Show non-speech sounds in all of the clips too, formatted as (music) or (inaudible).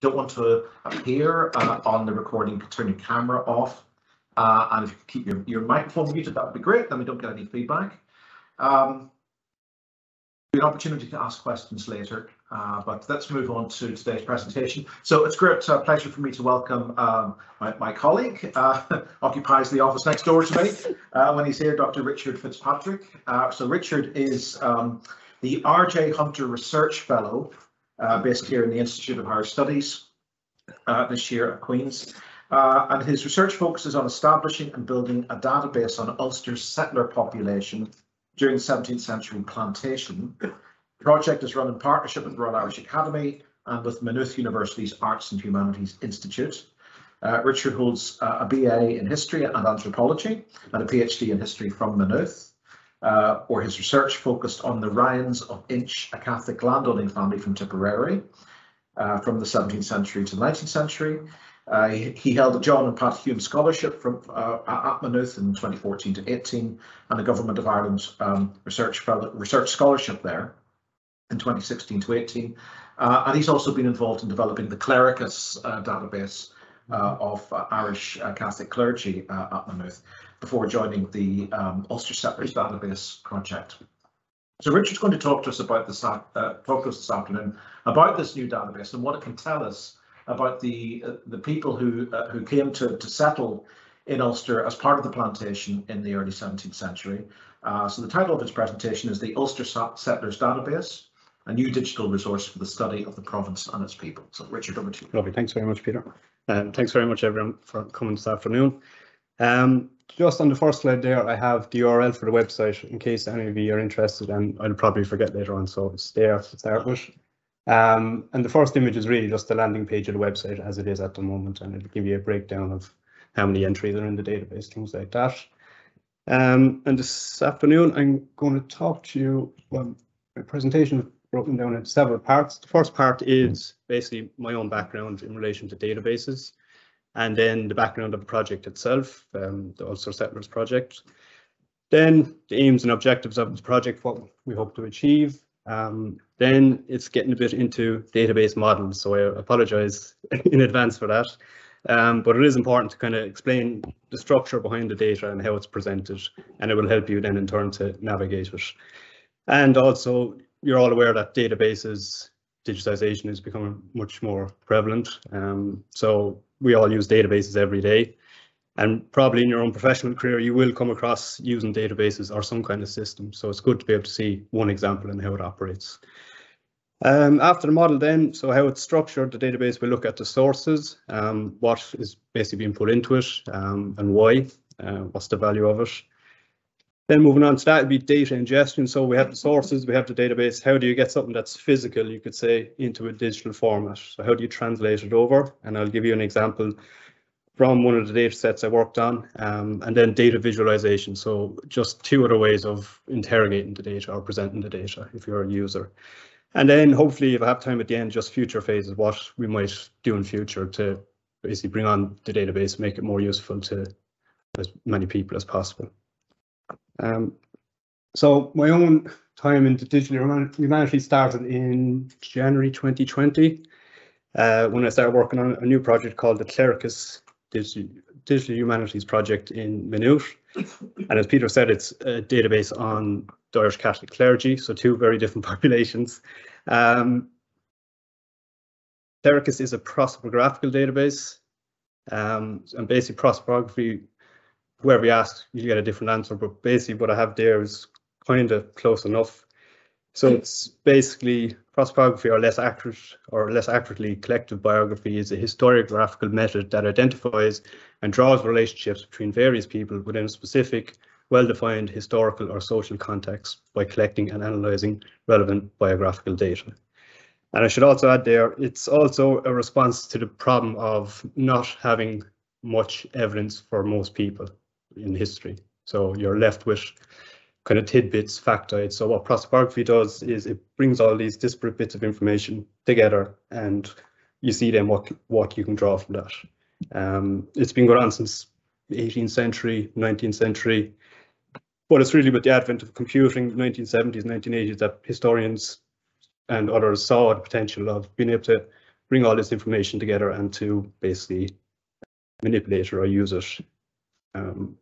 don't want to appear uh, on the recording, turn your camera off. Uh, and if you keep your, your microphone muted, that would be great. Then we don't get any feedback. Um, an opportunity to ask questions later, uh, but let's move on to today's presentation. So it's great uh, pleasure for me to welcome um, my, my, colleague, uh, (laughs) occupies the office next door to me uh, when he's here, Dr. Richard Fitzpatrick. Uh, so Richard is um, the RJ Hunter Research Fellow based here in the Institute of Higher Studies this year at Queen's. and his research focuses on establishing and building a database on Ulster's settler population during the 17th century plantation. The project is run in partnership with the Royal Irish Academy and with Maynooth University's Arts and Humanities Institute. Uh, Richard holds uh, a BA in History and Anthropology and a PhD in History from Maynooth, uh, where his research focused on the Ryans of Inch, a Catholic landowning family from Tipperary, uh, from the 17th century to the 19th century. Uh, he, he, held a John and Pat Hume Scholarship from uh, at Maynooth in 2014 to 18 and a Government of Ireland um, research research scholarship there in 2016 to 18. Uh, and he's also been involved in developing the Clericus uh, database uh, of uh, Irish Catholic clergy at Maynooth before joining the um, Ulster Settlers Database project. So Richard's going to talk to us about this, talk to us this afternoon about this new database and what it can tell us about the uh, the people who uh, who came to to settle in Ulster as part of the plantation in the early 17th century. Uh, so the title of his presentation is the Ulster Settlers Database, a new digital resource for the study of the province and its people. So Richard, over to you. Lovely, thanks very much, Peter. And thanks very much everyone for coming this afternoon. Um, just on the first slide there, I have the URL for the website in case any of you are interested, and I'll probably forget later on, so it's there to start with. Um, and the first image is really just the landing page of the website as it is at the moment, and it'll give you a breakdown of how many entries are in the database, things like that. Um, and this afternoon, I'm going to talk to you, well, my presentation is broken down into several parts. The first part is basically my own background in relation to databases, and then the background of the project itself, um, the Ulster Settlers project. Then the aims and objectives of the project, what we hope to achieve, um, then it's getting a bit into database models, so I apologize (laughs) in advance for that. Um, but it is important to kind of explain the structure behind the data and how it's presented, and it will help you then in turn to navigate it. And also, you're all aware that databases digitization is becoming much more prevalent. Um, so we all use databases every day. And probably in your own professional career, you will come across using databases or some kind of system. So it's good to be able to see one example and how it operates. Um, after the model then, so how it's structured, the database will look at the sources, um, what is basically being put into it um, and why, uh, what's the value of it. Then moving on to that would be data ingestion. So we have the sources, we have the database. How do you get something that's physical, you could say, into a digital format? So how do you translate it over? And I'll give you an example from one of the data sets I worked on, um, and then data visualization. So just two other ways of interrogating the data or presenting the data if you're a user. And then hopefully if I have time at the end, just future phases, what we might do in future to basically bring on the database, make it more useful to as many people as possible. Um, so my own time in digital humanities started in January 2020 uh, when I started working on a new project called the Clericus digital, digital humanities project in Maynooth. And as Peter said, it's a database on the Irish Catholic clergy, so two very different (laughs) populations. Um, Clericus is a prosopographical database, um, and basically prosopography, whoever you ask, you get a different answer, but basically what I have there is kind of close enough. So hmm. it's basically prosopography or less accurate or less accurately collective biography is a historiographical method that identifies and draws relationships between various people within a specific, well-defined historical or social context by collecting and analysing relevant biographical data. And I should also add there, it's also a response to the problem of not having much evidence for most people in history. So you're left with kind of tidbits, factoids. So what prosopography does is it brings all these disparate bits of information together and you see then what, what you can draw from that. Um, it's been going on since 18th century, 19th century, but it's really with the advent of computing, 1970s, 1980s, that historians and others saw the potential of being able to bring all this information together and to basically manipulate it or use it. Um,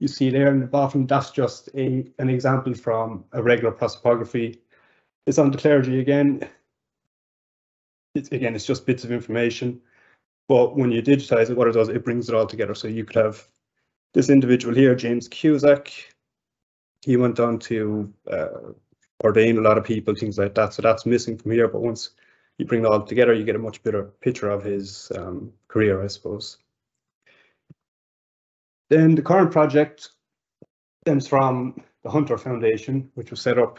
you see there in the bottom, that's just a an example from a regular prosopography. It's on the clergy again. It's again, it's just bits of information. But when you digitize it, what it does, it brings it all together. So you could have this individual here, James Cusack. He went on to uh, ordain a lot of people, things like that. So that's missing from here. But once you bring it all together, you get a much better picture of his um, career, I suppose. Then the current project stems from the Hunter Foundation, which was set up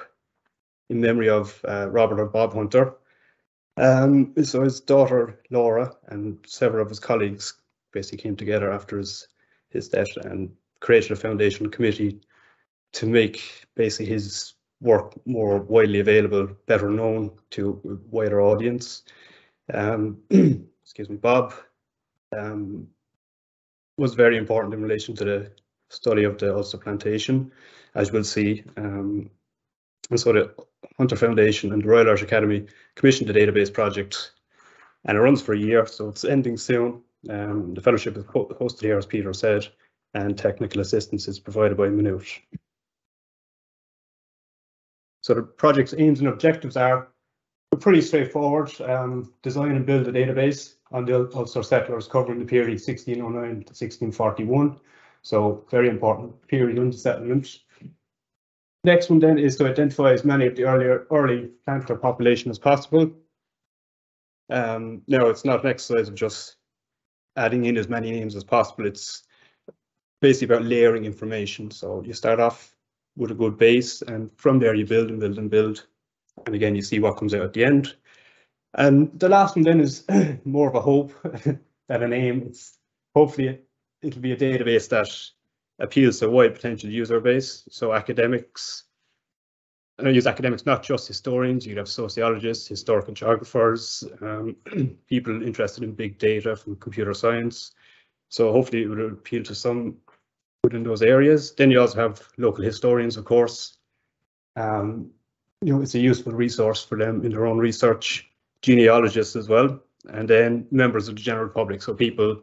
in memory of uh, Robert or Bob Hunter. Um, so his daughter Laura and several of his colleagues basically came together after his his death and created a foundation committee to make basically his work more widely available, better known to a wider audience. Um, (clears throat) excuse me, Bob um, was very important in relation to the study of the Ulster plantation, as we'll see. Um, and so the Hunter Foundation and the Royal Irish Academy commissioned the database project and it runs for a year, so it's ending soon. Um, the fellowship is hosted here, as Peter said, and technical assistance is provided by Maynooth. So the project's aims and objectives are pretty straightforward. Um, design and build a database on the Ulster settlers covering the period 1609 to 1641. So very important period under settlement. Next one then is to identify as many of the earlier early planter population as possible. Um, no, it's not an exercise of just adding in as many names as possible. It's basically about layering information. So you start off with a good base and from there you build and build and build. And again, you see what comes out at the end. And the last one then is (clears throat) more of a hope (laughs) than an aim. It's hopefully it'll be a database that appeals to a wide potential user base. So academics, and I use academics, not just historians, you'd have sociologists, historical geographers, um, (clears throat) people interested in big data from computer science. So hopefully it will appeal to some within those areas. Then you also have local historians, of course. Um, you know, it's a useful resource for them in their own research, genealogists as well, and then members of the general public. So people,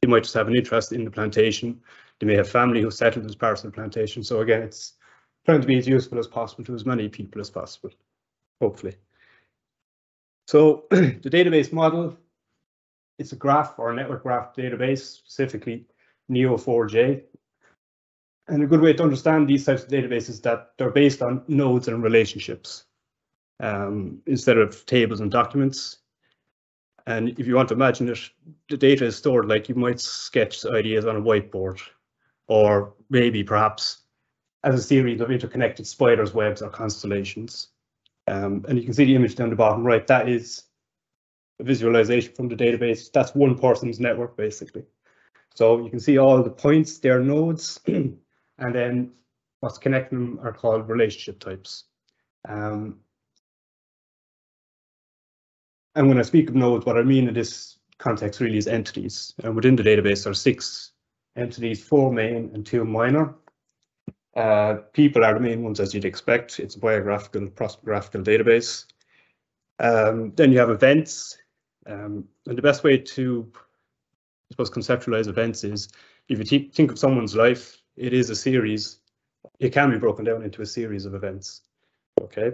they might just have an interest in the plantation. They may have family who settled as part of the plantation. So again, it's trying to be as useful as possible to as many people as possible, hopefully. So (clears throat) the database model, it's a graph or a network graph database, specifically Neo4j. And a good way to understand these types of databases is that they're based on nodes and relationships um, instead of tables and documents. And if you want to imagine it, the data is stored like you might sketch ideas on a whiteboard, or maybe perhaps as a series of interconnected spiders, webs, or constellations. Um, and you can see the image down the bottom right. That is a visualization from the database. That's one person's network, basically. So you can see all the points, their nodes, (clears throat) and then what's connecting them are called relationship types. Um, and when I speak of nodes, what I mean in this context really is entities. And within the database, are six entities, four main and two minor. Uh, people are the main ones, as you'd expect. It's a biographical, prosopographical database. Um, then you have events. Um, and the best way to I suppose conceptualize events is if you think of someone's life, it is a series. It can be broken down into a series of events. Okay.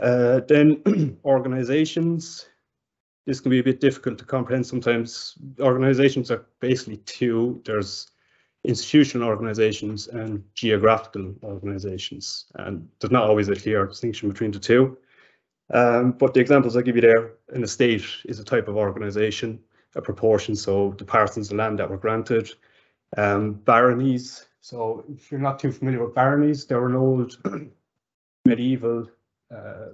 Uh, then (clears throat) organizations. This can be a bit difficult to comprehend sometimes. Organizations are basically two. There's institutional organizations and geographical organizations, and there's not always a clear distinction between the two. Um, but the examples I give you there, an estate is a type of organization a proportion. So the parcels of land that were granted, um, baronies. So if you're not too familiar with baronies, they're an old (clears throat) medieval uh,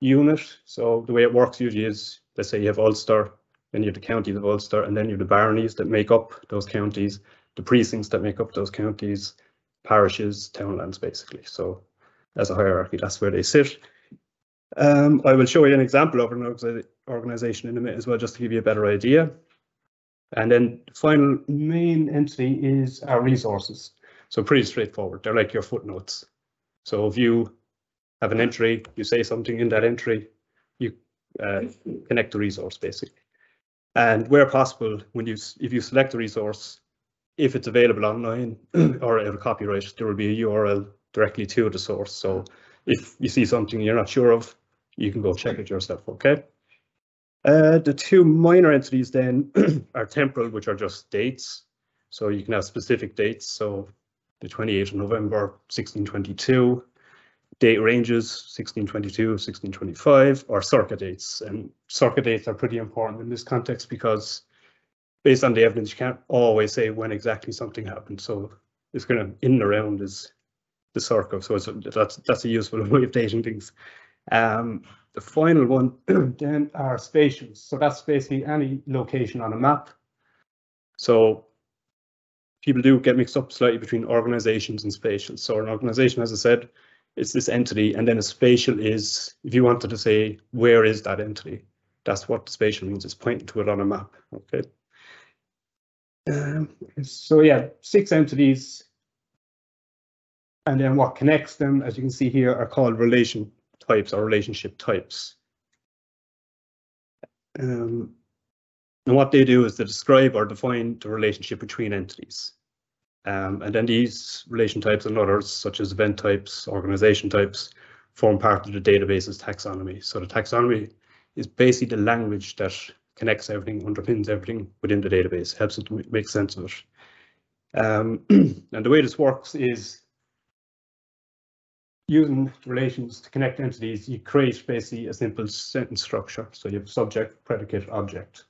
unit. So the way it works usually is, let's say you have Ulster, then you have the counties of Ulster, and then you have the baronies that make up those counties, the precincts that make up those counties, parishes, townlands, basically. So as a hierarchy, that's where they sit. Um, I will show you an example of an organization in a minute as well, just to give you a better idea. And then the final main entry is our resources. So pretty straightforward. They're like your footnotes. So if you have an entry, you say something in that entry, you uh, connect the resource basically. And where possible, when you if you select a resource, if it's available online (clears throat) or out of copyright, there will be a URL directly to the source. So if you see something you're not sure of, you can go check it yourself. Okay. Uh, the two minor entities then (clears throat) are temporal, which are just dates. So you can have specific dates. So the 28th of November, 1622, date ranges 1622, 1625, or circa dates. And circa dates are pretty important in this context because based on the evidence, you can't always say when exactly something happened. So it's kind of in and around is the circa. So it's, that's that's a useful (laughs) way of dating things. Um, the final one (clears throat) then are spatials. So that's basically any location on a map. So people do get mixed up slightly between organizations and spatials. So an organization, as I said, it's this entity, and then a spatial is if you wanted to say where is that entity, that's what spatial means. It's pointing to it on a map. Okay. Um, so yeah, six entities. And then what connects them, as you can see here, are called relation types or relationship types. Um, and what they do is they describe or define the relationship between entities. Um, and then these relation types and others, such as event types, organization types, form part of the database's taxonomy. So the taxonomy is basically the language that connects everything, underpins everything within the database, helps it make sense of it. Um, (clears throat) and the way this works is using relations to connect entities, you create basically a simple sentence structure. So you have subject, predicate, object.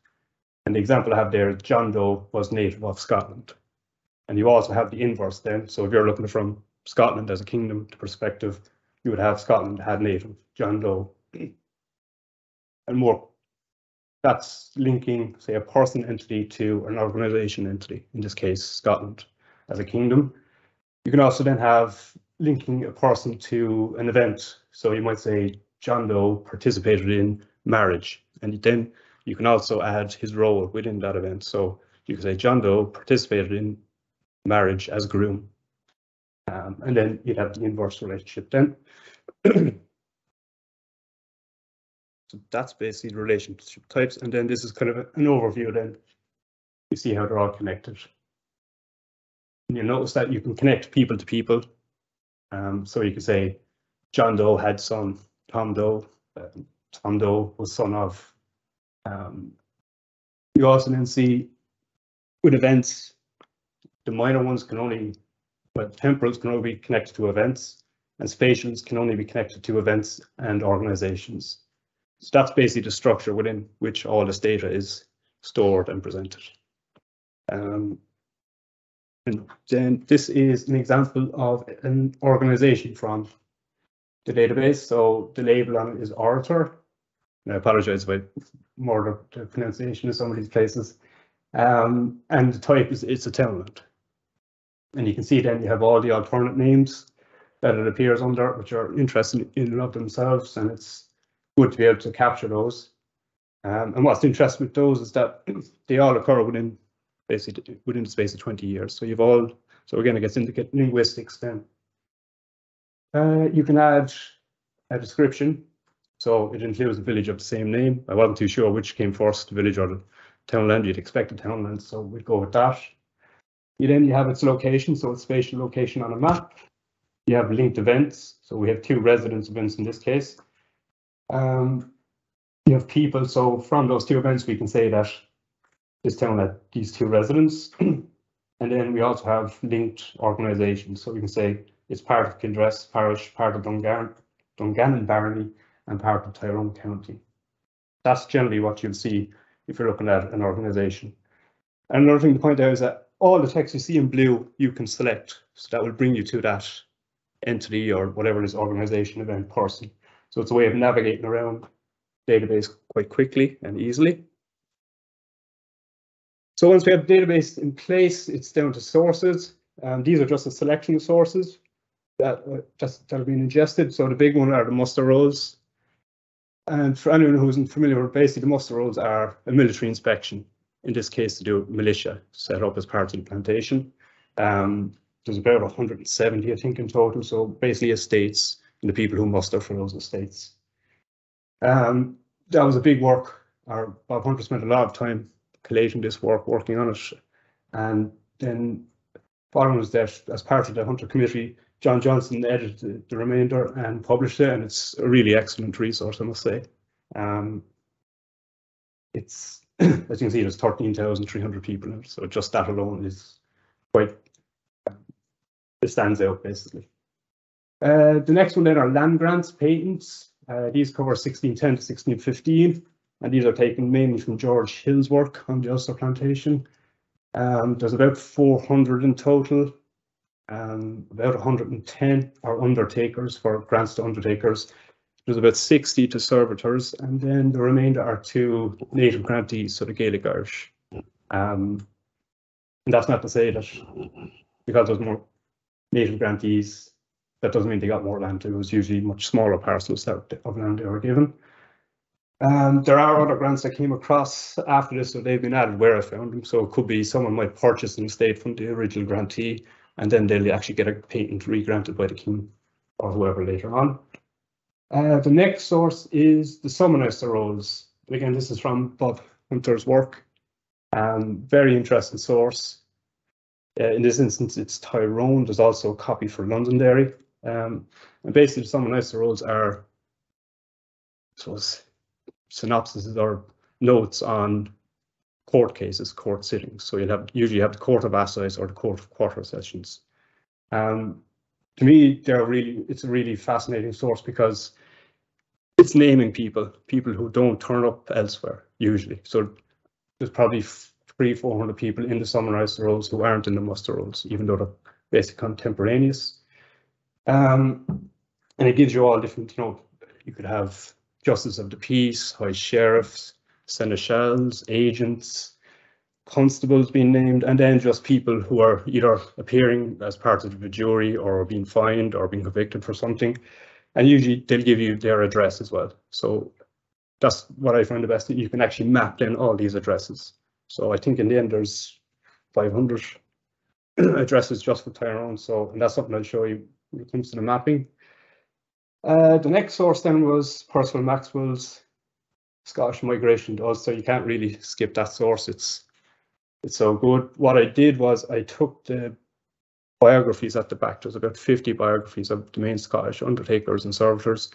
And the example I have there, John Doe was native of Scotland. And you also have the inverse then. So if you're looking from Scotland as a kingdom to perspective, you would have Scotland had native John Doe. And more, that's linking, say, a person entity to an organization entity, in this case, Scotland as a kingdom. You can also then have linking a person to an event. So you might say John Doe participated in marriage, and then you can also add his role within that event. So you can say John Doe participated in marriage as groom. Um, and then you'd have the inverse relationship then. (clears throat) so that's basically the relationship types. And then this is kind of an overview then. You see how they're all connected. And you'll notice that you can connect people to people. Um, so you could say John Doe had son, Tom Doe. Uh, Tom Doe was son of. Um, you also then see with events, the minor ones can only, but temporals can only be connected to events, and spatials can only be connected to events and organizations. So that's basically the structure within which all this data is stored and presented. Um, and then this is an example of an organization from the database. So the label on it is Orritor. And I apologize if I murder the pronunciation of some of these places. Um, and the type is it's a townland. And you can see then you have all the alternate names that it appears under, which are interesting in and of themselves, and it's good to be able to capture those. Um, and what's interesting with those is that (clears throat) they all occur within basically within the space of 20 years. So you've all, so again, it gets into linguistics then. Uh, you can add a description. So it includes a village of the same name. I wasn't too sure which came first, the village or the townland. You'd expect a townland, so we'd go with that. You then you have its location, so its spatial location on a map. You have linked events, so we have two residence events in this case. Um, you have people, so from those two events, we can say that this telling that these two residents. (clears throat) and then we also have linked organizations, so we can say it's part of Kildress Parish, part of Dungan Dungannon Barony, and part of Tyrone County. That's generally what you'll see if you're looking at an organization. And another thing to point out is that all the text you see in blue, you can select. So that will bring you to that entity or whatever it is, organization, event, person. So it's a way of navigating around database quite quickly and easily. So once we have the database in place, it's down to sources. Um, these are just a selection of sources that, uh, just, that have been ingested. So the big one are the muster rolls. And for anyone who isn't familiar basically the muster rolls are a military inspection, in this case to do militia set up as part of the plantation. Um, there's about 170, I think, in total. So basically estates and the people who muster for those estates. Um, that was a big work. Our Bob Hunter spent a lot of time collating this work, working on it. And then following that as part of the Hunter Committee, John Johnson edited the, remainder and published it, and it's a really excellent resource, I must say. Um, it's, (clears throat) as you can see, there's 13,300 people in it, so just that alone is quite, it stands out basically. Uh, the next one then are land grants, patents. Uh, these cover 1610 to 1615, and these are taken mainly from George Hill's work on the Ulster plantation. Um, there's about 400 in total. Um, about 110 are undertakers for grants to undertakers. There's about 60 to servitors, and then the remainder are to native grantees, so the Gaelic Irish. Um, and that's not to say that because there's more native grantees, that doesn't mean they got more land. It was usually much smaller parcels that, of land they were given. Um, there are other grants that came across after this, so they've been added where I found them. So it could be someone might purchase an estate from the original grantee, and then they'll actually get a patent re-granted by the king or whoever later on. Uh, the next source is the Summonister rolls. Again, this is from Bob Hunter's work. Um, very interesting source. Uh, in this instance, it's Tyrone. There's also a copy for Londonderry. Um, and basically, the Summonister rolls are, I suppose, synopses or notes on court cases, court sittings. So you'll have usually have the Court of Assize or the Court of Quarter Sessions. Um, to me, they're really it's a really fascinating source because it's naming people, people who don't turn up elsewhere usually. So there's probably three, four hundred people in the Summonister rolls who aren't in the muster rolls, even though they're basically contemporaneous. Um, and it gives you all different, you know, you could have justice of the peace, high sheriffs, seneschals, agents, constables being named, and then just people who are either appearing as part of the jury or being fined or being convicted for something. And usually they'll give you their address as well. So that's what I find the best, that you can actually map in all these addresses. So I think in the end there's 500 (clears throat) addresses just for Tyrone. So and that's something I'll show you when it comes to the mapping. Uh, the next source then was Perceval-Maxwell's Scottish Migration to Ulster. You can't really skip that source. It's it's so good. What I did was I took the biographies at the back. There's about 50 biographies of the main Scottish undertakers and servitors.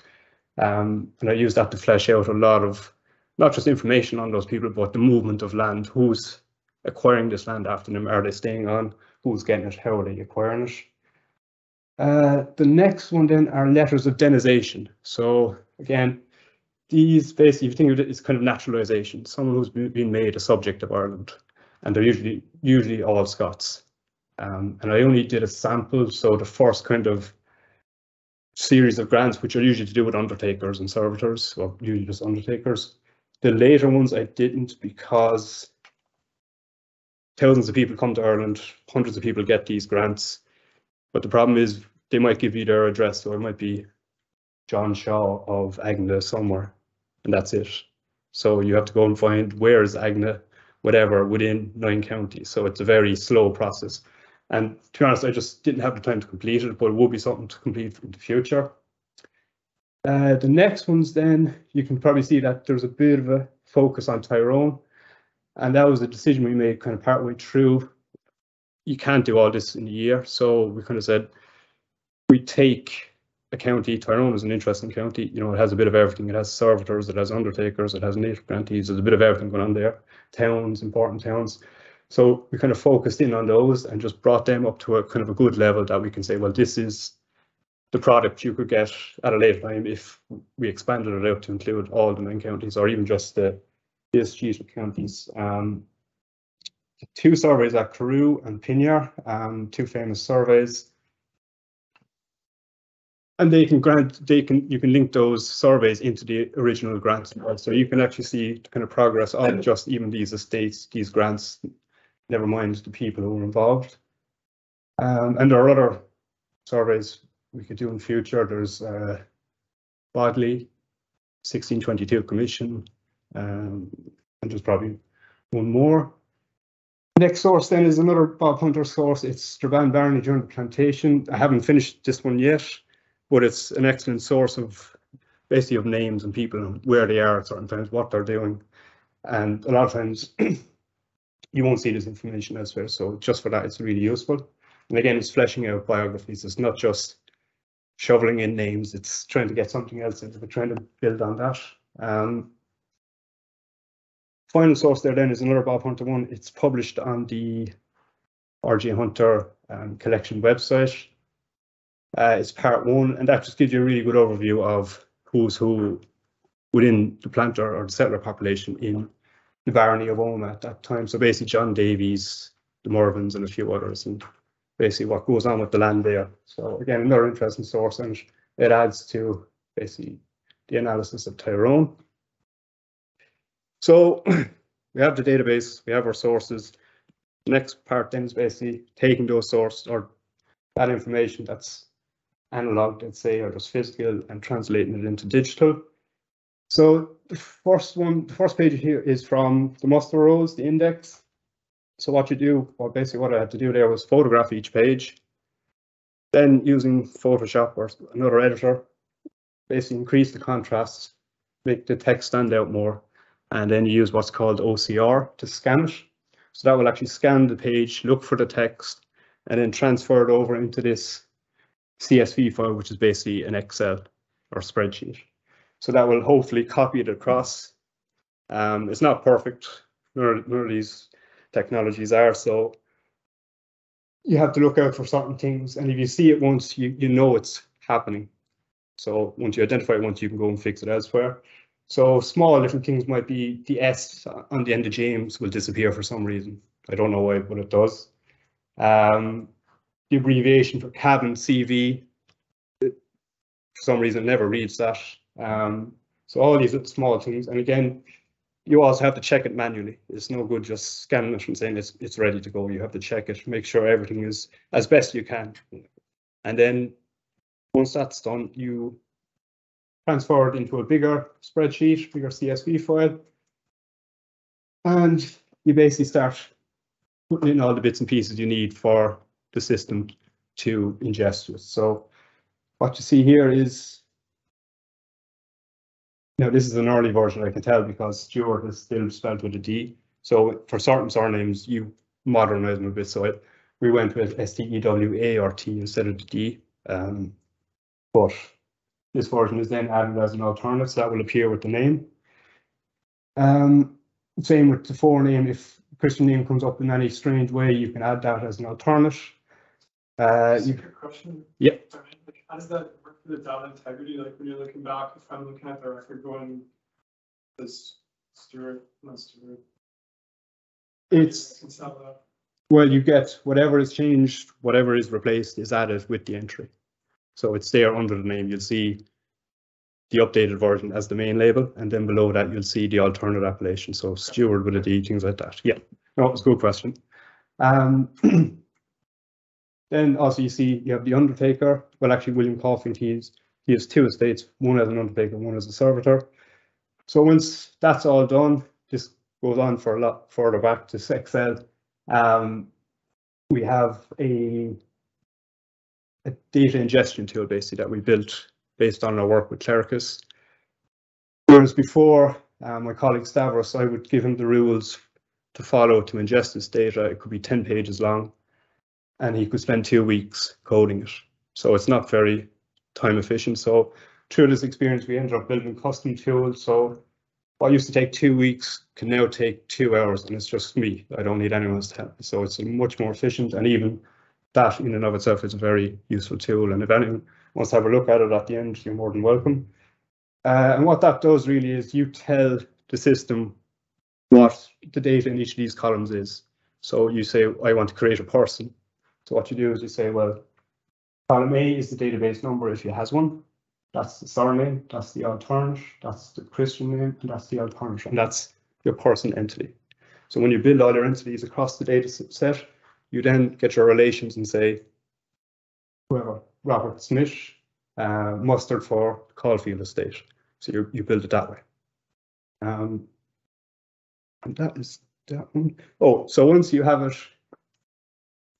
Um, and I used that to flesh out a lot of not just information on those people, but the movement of land. Who's acquiring this land after them? Are they staying on? Who's getting it? How are they acquiring it? Uh, the next one then are letters of denization. So again, these basically, if you think of it, it's kind of naturalization. Someone who's been made a subject of Ireland, and they're usually usually all Scots. Um, and I only did a sample, so the first kind of series of grants, which are usually to do with undertakers and servitors, or usually just undertakers. The later ones I didn't because thousands of people come to Ireland, hundreds of people get these grants but the problem is they might give you their address or it might be John Shaw of Agnach somewhere and that's it. So you have to go and find where is Agnach, whatever, within nine counties. So it's a very slow process. And to be honest, I just didn't have the time to complete it, but it will be something to complete in the future. Uh, the next ones then, you can probably see that there's a bit of a focus on Tyrone. And that was a decision we made kind of partway through you can't do all this in a year. So we kind of said we take a county. Tyrone is an interesting county. You know, it has a bit of everything. It has servitors, it has undertakers, it has native grantees. There's a bit of everything going on there. Towns, important towns. So we kind of focused in on those and just brought them up to a kind of a good level that we can say, well, this is the product you could get at a later time if we expanded it out to include all the nine counties or even just the escheated counties. Um, two surveys at Carew and Pynnar, um, two famous surveys. And they can grant, they can, you can link those surveys into the original grants. So you can actually see kind of progress of just even these estates, these grants, never mind the people who were involved. Um, and there are other surveys we could do in future. There's uh, Bodley, 1622 Commission, um, and there's probably one more. Next source then is another Bob Hunter source. It's Strabane Barony during the plantation. I haven't finished this one yet, but it's an excellent source of basically of names and people and where they are at certain times, what they're doing. And a lot of times (clears throat) you won't see this information elsewhere. So just for that, it's really useful. And again, it's fleshing out biographies. It's not just shoveling in names. It's trying to get something else into it, trying to build on that. Um, final source there then is another Bob Hunter one. It's published on the RJ Hunter um, collection website. Uh, it's part one, and that just gives you a really good overview of who's who within the planter or the settler population in the barony of Omagh at that time. So basically John Davies, the Mervyns and a few others and basically what goes on with the land there. So again, another interesting source and it adds to basically the analysis of Tyrone. So (clears throat) we have the database, we have our sources. The next part then is basically taking those sources or that information that's analog, let's say, or just physical and translating it into digital. So the first one, the first page here is from the muster rolls, the index. So what you do, well, basically what I had to do there was photograph each page. Then using Photoshop or another editor, basically increase the contrast, make the text stand out more, and then you use what's called OCR to scan it. So that will actually scan the page, look for the text, and then transfer it over into this CSV file, which is basically an Excel or spreadsheet. So that will hopefully copy it across. Um, it's not perfect, none of these technologies are, so you have to look out for certain things. And if you see it once, you, you know it's happening. So once you identify it once, you can go and fix it elsewhere. So small little things might be the S on the end of James will disappear for some reason. I don't know why, but it does. Um, the abbreviation for cabin CV, it, for some reason, never reads that. Um, so all these small things, and again, you also have to check it manually. It's no good just scanning it and saying it's it's ready to go. You have to check it, make sure everything is as best you can, and then once that's done, you transfer it into a bigger spreadsheet, bigger CSV file, and you basically start putting in all the bits and pieces you need for the system to ingest it. So what you see here is, now this is an early version, I can tell, because Stuart is still spelled with a D. So for certain surnames, you modernize them a bit. So it, we went with S-T-E-W-A-R-T instead of the D. Um, but this version is then added as an alternative, so that will appear with the name. Um, same with the forename. If Christian name comes up in any strange way, you can add that as an alternative. Uh, you, question. Yeah. Sorry, like, How does that work for the data integrity? Like when you're looking back, if I'm looking at the record going, this Stuart, not Stuart. it's well, you get whatever is changed, whatever is replaced is added with the entry. So it's there under the name. You'll see the updated version as the main label, and then below that you'll see the alternate appellation. So steward with a D, things like that. Yeah, no, it's a good question. Um, (clears throat) then also you see you have the undertaker. Well, actually, William Caulfield, he's he has two estates, one as an undertaker, one as a servitor. So once that's all done, this goes on for a lot further back to Excel. Um, we have a a data ingestion tool basically that we built based on our work with Clericus. Whereas before, uh, my colleague Stavros, I would give him the rules to follow to ingest this data. It could be 10 pages long and he could spend two weeks coding it. So it's not very time efficient. So through this experience, we ended up building custom tools. So what used to take two weeks can now take two hours and it's just me. I don't need anyone's help. So it's much more efficient and even that in and of itself is a very useful tool. And if anyone wants to have a look at it at the end, you're more than welcome. Uh, and what that does really is you tell the system what the data in each of these columns is. So you say, I want to create a person. So what you do is you say, well, column A is the database number if it has one. That's the surname, that's the alternate, that's the Christian name, and that's the alternate, and that's your person entity. So when you build all your entities across the data set, you then get your relations and say, whoever, Robert Smith, uh, for Caulfield Estate. So you, you build it that way. Um, and that is that one. Oh, so once you have it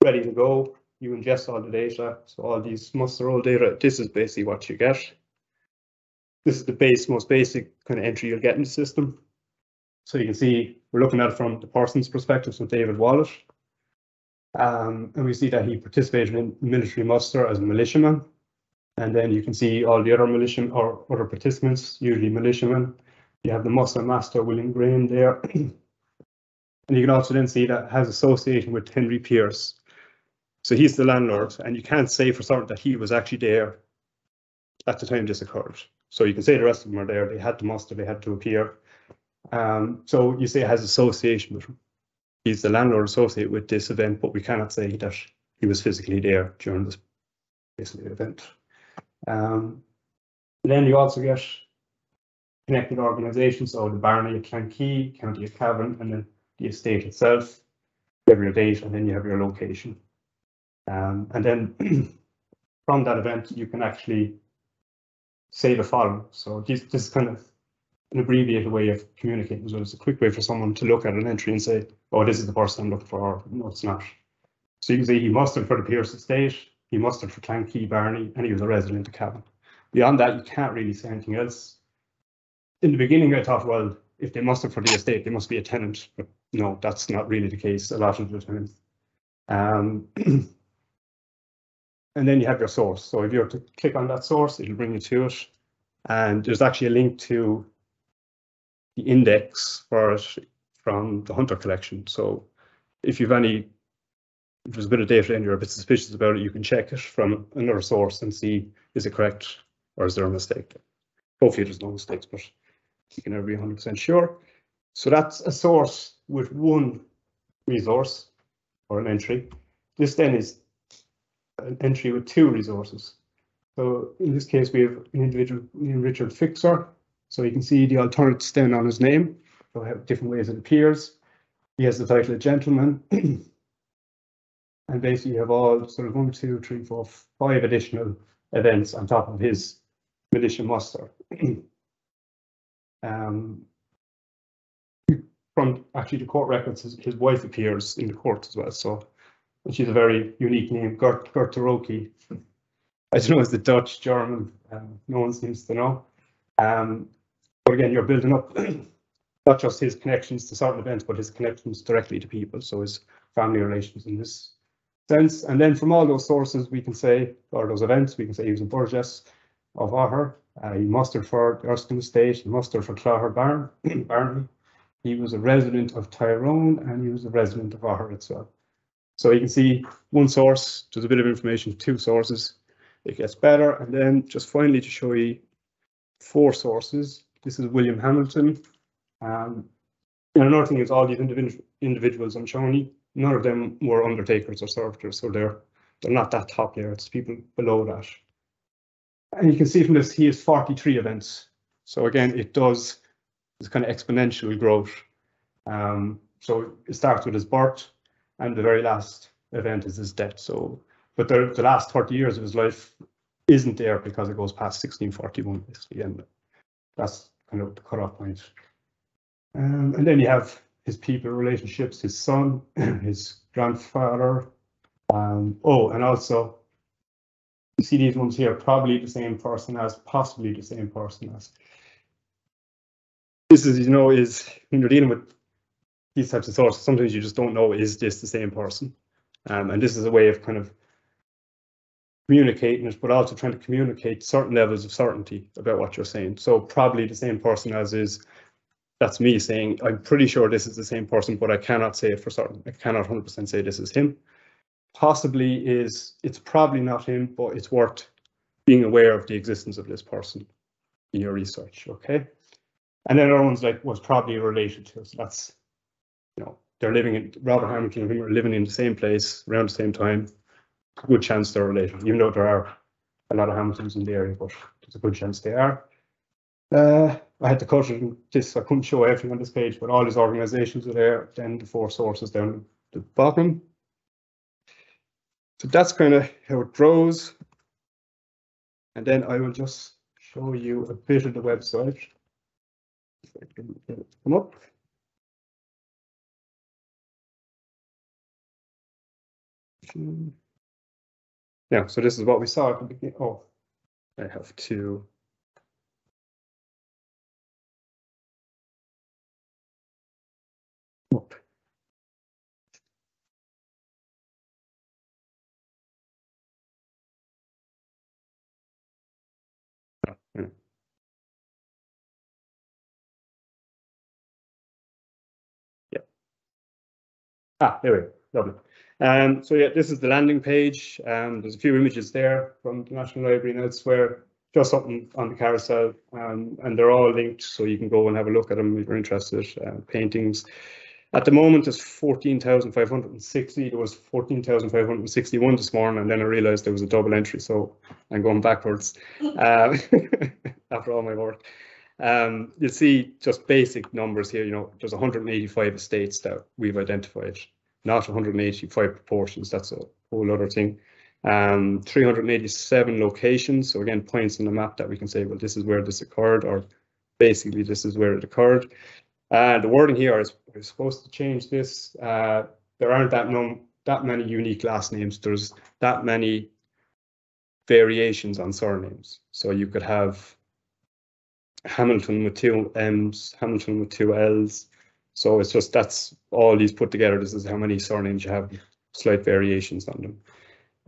ready to go, you ingest all the data. So all these muster roll data, this is basically what you get. this is the base, most basic kind of entry you'll get in the system. So you can see we're looking at it from the person's perspective, so David Wallet. Um, and we see that he participated in military muster as a militiaman. And then you can see all the other militia or other participants, usually militiamen. You have the muster master, William Graham there. (clears throat) and you can also then see that has association with Henry Pierce. So he's the landlord, and you can't say for certain that he was actually there at the time this occurred. So you can say the rest of them are there. They had to muster, they had to appear. Um, so you say it has association with. He's the landlord associated with this event, but we cannot say that he was physically there during this basically event. Um, then you also get connected organisations, so the Barony of Clankee, County of Cavan, and then the estate itself. You have your date and then you have your location. Um, and then (clears throat) from that event, you can actually say the following. So this, this is kind of an abbreviated way of communicating as well. It's a quick way for someone to look at an entry and say, oh, this is the person I'm looking for, or no, it's not. So you can see he mustered for the Pierce estate, he mustered for Clankee Barony, and he was a resident of Cavan. Beyond that, you can't really say anything else. In the beginning, I thought, well, if they mustered for the estate, they must be a tenant. But no, that's not really the case a lot of the time. Um, (clears throat) and then you have your source. So if you were to click on that source, it'll bring you to it. And there's actually a link to the index for it from the Hunter collection. So if you've any, if there's a bit of data and you're a bit suspicious about it, you can check it from another source and see is it correct or is there a mistake. Hopefully there's no mistakes, but you can never be 100% sure. So that's a source with one resource or an entry. This then is an entry with two resources. So in this case, we have an individual named Richard Fixer. So you can see the alternate then on his name. Have different ways it appears. He has the title of gentleman. (clears throat) and basically you have all sort of one, two, three, four, five additional events on top of his militia muster. (clears throat) um, from actually the court records, his, his wife appears in the court as well. So she's a very unique name, Gert Gerteroki. I don't know, is the Dutch, German, um, no one seems to know. Um, but again, you're building up (clears throat) not just his connections to certain events, but his connections directly to people, so his family relations in this sense. And then from all those sources, we can say, or those events, we can say he was a Burgess of Augher. Uh, he mustered for Erskine Estate, he mustered for Clogher Barn, (clears throat) Barney. He was a resident of Tyrone and he was a resident of Augher itself. So you can see one source, there's a bit of information, two sources, it gets better. And then just finally to show you four sources, this is William Hamilton. Um, and another thing is all these individual individuals I'm showing you, none of them were undertakers or servitors, so they're they're not that top layer, it's people below that. And you can see from this, he has 43 events. So again, it does this kind of exponential growth. Um, so it starts with his birth, and the very last event is his death. So, but the, the last 30 years of his life isn't there because it goes past 1641, basically, and that's kind of the cutoff point. Um, and then you have his people relationships, his son, (clears throat) his grandfather. Um, oh, and also, you see these ones here, probably the same person as, possibly the same person as. This is, you know, is when you're dealing with these types of sources, sometimes you just don't know is this the same person? Um, and this is a way of kind of communicating it, but also trying to communicate certain levels of certainty about what you're saying. So probably the same person as is, that's me saying, I'm pretty sure this is the same person, but I cannot say it for certain. I cannot 100% say this is him. Possibly is, it's probably not him, but it's worth being aware of the existence of this person in your research, okay? And then other ones like was probably related to, so that's you know, they're living in Robert Hamilton and him are living in the same place around the same time. Good chance they're related, even though there are a lot of Hamiltons in the area, but there's a good chance they are. Uh, I had to cut it this, I couldn't show everything on this page, but all his organizations are there, then the four sources down the bottom. So that's kind of how it grows. And then I will just show you a bit of the website. Come up. Hmm. Yeah, so this is what we saw at the beginning. Oh, I have to Ah, there we go. Lovely. Um, so yeah, this is the landing page. Um, there's a few images there from the National Library and elsewhere, just something on the carousel, um, and they're all linked, so you can go and have a look at them if you're interested. Uh, paintings. At the moment, it's 14,560. There was 14,561 this morning, and then I realised there was a double entry, so I'm going backwards um, (laughs) after all my work. Um, you'll see just basic numbers here. You know, there's 185 estates that we've identified not 185 proportions. That's a whole other thing. Um, 387 locations. So again, points on the map that we can say, well, this is where this occurred, or basically this is where it occurred. Uh, the wording here is we're supposed to change this. Uh, there aren't that that many unique last names. There's that many variations on surnames. So you could have Hamilton with two M's, Hamilton with two L's, so it's just that's all these put together. This is how many surnames you have, slight variations on them.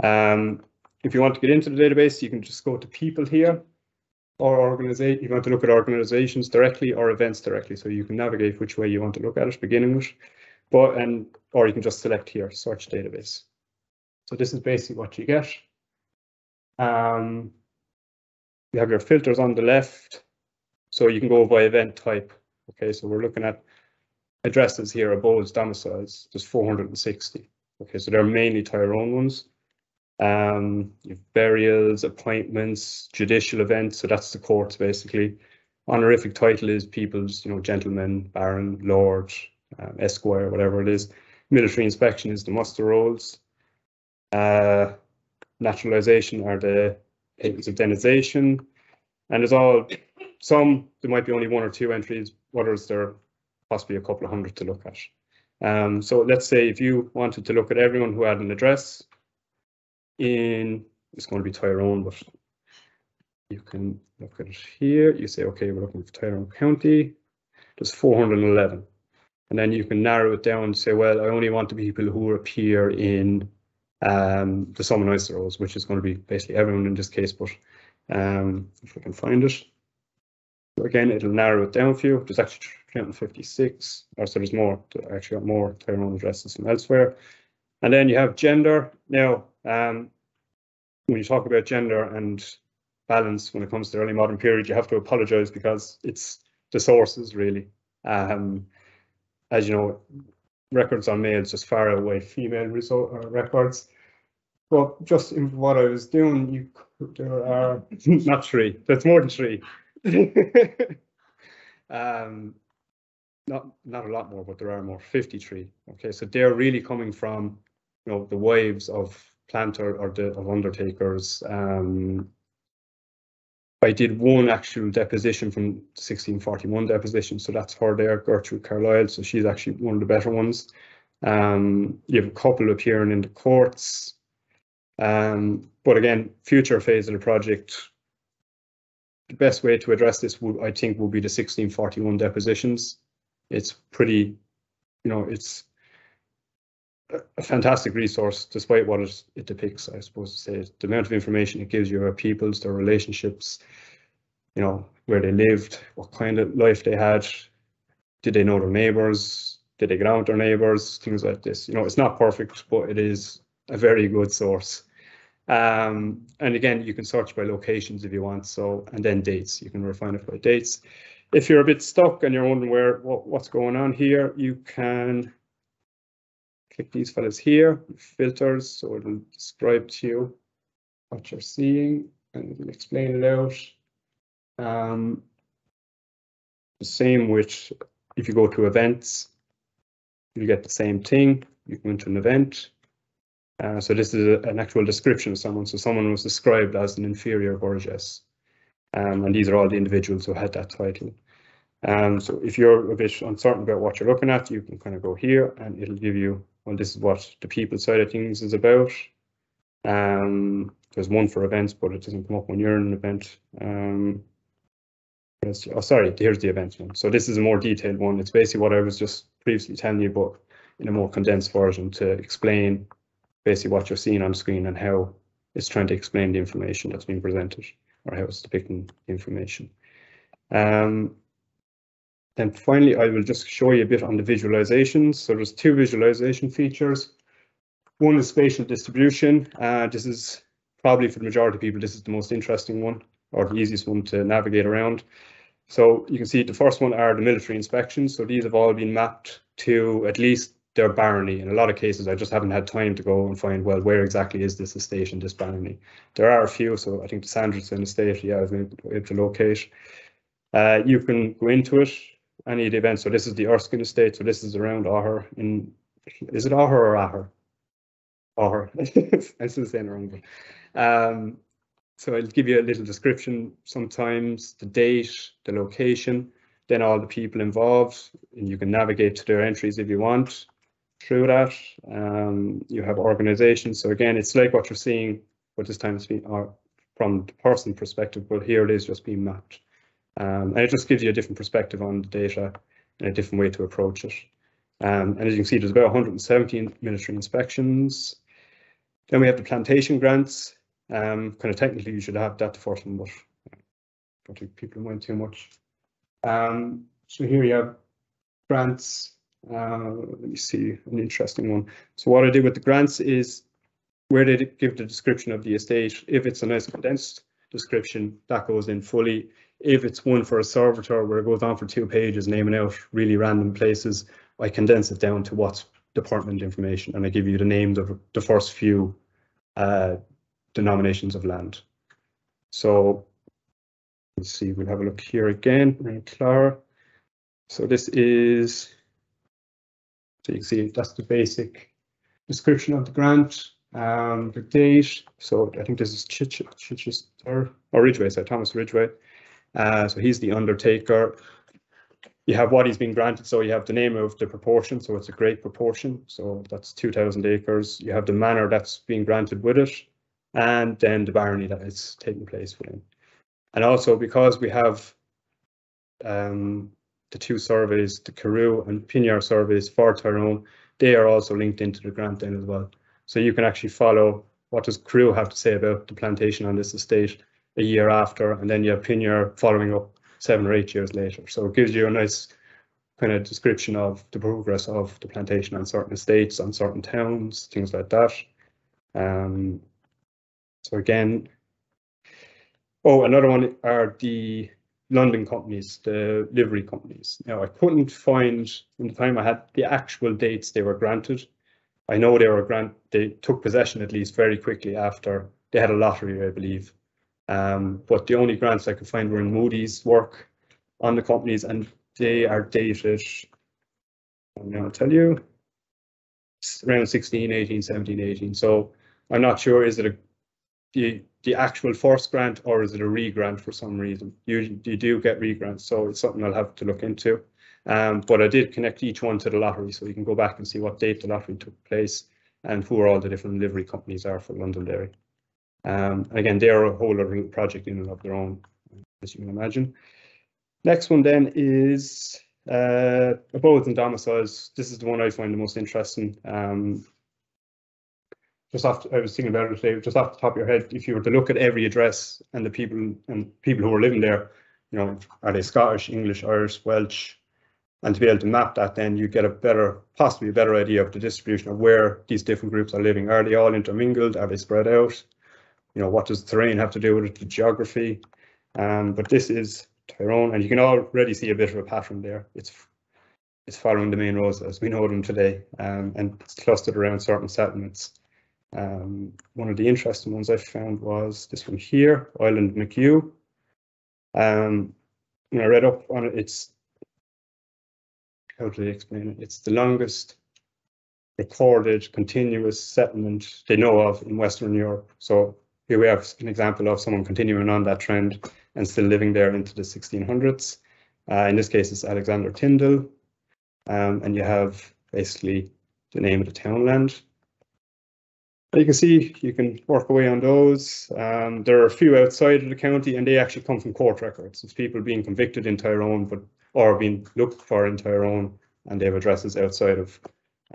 Um, if you want to get into the database, you can just go to people here or organization. You want to look at organizations directly or events directly. So you can navigate which way you want to look at it, beginning with, but and or you can just select here, search database. So this is basically what you get. Um, you have your filters on the left, so you can go by event type. Okay, so we're looking at addresses here, abodes, domiciles, there's 460. Okay, so they're mainly Tyrone ones. Um, burials, appointments, judicial events, so that's the courts basically. Honorific title is people's, you know, gentleman, baron, lord, um, esquire, whatever it is. Military inspection is the muster rolls. Uh, naturalization are the papers of denization. And there's all, some, there might be only one or two entries, others there possibly a couple of hundred to look at. Um, so let's say if you wanted to look at everyone who had an address in, it's going to be Tyrone, but you can look at it here. You say, okay, we're looking for Tyrone County. There's 411. And then you can narrow it down and say, well, I only want the people who appear in um, the Summonister Rolls, which is going to be basically everyone in this case, but um, if we can find it. So again, it'll narrow it down for you. There's actually 356, or so there's more, actually got more Tyrone addresses from elsewhere. And then you have gender. Now, um, when you talk about gender and balance when it comes to the early modern period, you have to apologize because it's the sources really. Um, as you know, records on males just far away female result, uh, records. But just in what I was doing, you there are (laughs) not three. That's more than three. (laughs) um, not not a lot more, but there are more. 53. Okay, so they're really coming from you know the wives of planter or the of undertakers. Um, I did one actual deposition from 1641 deposition, so that's her there, Gertrude Carlisle. So she's actually one of the better ones. Um, you have a couple appearing in the courts. Um, but again, future phase of the project, the best way to address this would, I think, would be the 1641 depositions it's pretty, you know, it's a fantastic resource despite what it, it depicts, I suppose to say. The amount of information it gives you about people's, their relationships, you know, where they lived, what kind of life they had, did they know their neighbours, did they get on with their neighbours, things like this. You know, it's not perfect, but it is a very good source. Um, and again, you can search by locations if you want, so, and then dates, you can refine it by dates. If you're a bit stuck and you're wondering where what, what's going on here, you can click these fellas here, filters, so it'll describe to you what you're seeing and it'll explain it out. Um, the same with if you go to events, you get the same thing. You go into an event. Uh, so this is a, an actual description of someone. So someone was described as an inferior burgess. Um, and these are all the individuals who had that title. Um, so if you're a bit uncertain about what you're looking at, you can kind of go here and it'll give you, well, this is what the people side of things is about. Um, there's one for events, but it doesn't come up when you're in an event. Um, oh, sorry, here's the event one. So this is a more detailed one. It's basically what I was just previously telling you, but in a more condensed version to explain basically what you're seeing on screen and how it's trying to explain the information that's being presented or how it's depicting information. Um, then finally, I will just show you a bit on the visualizations. So there's two visualization features. One is spatial distribution. Uh, this is probably for the majority of people, this is the most interesting one or the easiest one to navigate around. So you can see the first one are the military inspections. So these have all been mapped to at least their barony. In a lot of cases, I just haven't had time to go and find, well, where exactly is this estate and this barony? There are a few, so I think the Sanderson estate, yeah, I've been able to locate. Uh, you can go into it, any of the events. So this is the Erskine estate. So this is around Augher in, is it Augher or Augher? Augher. I'm still saying wrong. But, um, so I'll give you a little description sometimes, the date, the location, then all the people involved, and you can navigate to their entries if you want through that. Um, you have organizations. So again, it's like what you're seeing, but this time it's being uh, from the person perspective, but here it is just being mapped. Um, and it just gives you a different perspective on the data and a different way to approach it. Um, and as you can see, there's about 117 military inspections. Then we have the plantation grants. Um, kind of technically, you should have that the first one, but I don't think people mind too much. Um, so here you have grants. Uh, let me see an interesting one. So what I did with the grants is where they give the description of the estate. If it's a nice condensed description, that goes in fully. If it's one for a servitor where it goes on for two pages, naming out really random places, I condense it down to what's department information and I give you the names of the first few uh, denominations of land. So let's see, we'll have a look here again, in Clara. So this is, so you can see that's the basic description of the grant, um, the date. So I think this is Chichester or Ridgway, so Thomas Ridgway. Uh, so he's the undertaker. You have what he's been granted. So you have the name of the proportion. So it's a great proportion. So that's 2000 acres. You have the manor that's being granted with it and then the barony that is taking place within. And also because we have um, the two surveys, the Carew and Pynnar surveys for Tyrone, they are also linked into the grant then as well. So you can actually follow what does Carew have to say about the plantation on this estate a year after, and then you have Pynnar following up seven or eight years later. So it gives you a nice kind of description of the progress of the plantation on certain estates, on certain towns, things like that. Um, so again, oh, another one are the London companies, the livery companies. Now I couldn't find in the time I had the actual dates they were granted. I know they were grant they took possession at least very quickly after they had a lottery, I believe. Um, but the only grants I could find were in Moody's work on the companies and they are dated, I'm going to tell you, around 16, 18, 17, 18. So I'm not sure, is it a the the actual first grant or is it a re-grant for some reason? You, you do get re-grants, so it's something I'll have to look into. Um, but I did connect each one to the lottery, so you can go back and see what date the lottery took place and who are all the different livery companies are for Londonderry. Um, again, they're a whole other project in and of their own, as you can imagine. Next one then is uh, abodes and domiciles. This is the one I find the most interesting. Um, just off, I was thinking about it today, just off the top of your head, if you were to look at every address and the people and people who are living there, you know, are they Scottish, English, Irish, Welsh, and to be able to map that, then you get a better, possibly a better idea of the distribution of where these different groups are living. Are they all intermingled? Are they spread out? You know, what does the terrain have to do with it, the geography? Um, but this is Tyrone, and you can already see a bit of a pattern there. It's it's following the main roads as we know them today, um, and it's clustered around certain settlements. Um, one of the interesting ones I found was this one here, Island McHugh. Um, when I read up on it, it's how do they explain it? It's the longest recorded continuous settlement they know of in Western Europe. So here we have an example of someone continuing on that trend and still living there into the 1600s. Uh, in this case, it's Alexander Tyndall. Um, and you have basically the name of the townland. You can see you can work away on those. Um, there are a few outside of the county and they actually come from court records. It's people being convicted in Tyrone but or being looked for in Tyrone and they have addresses outside of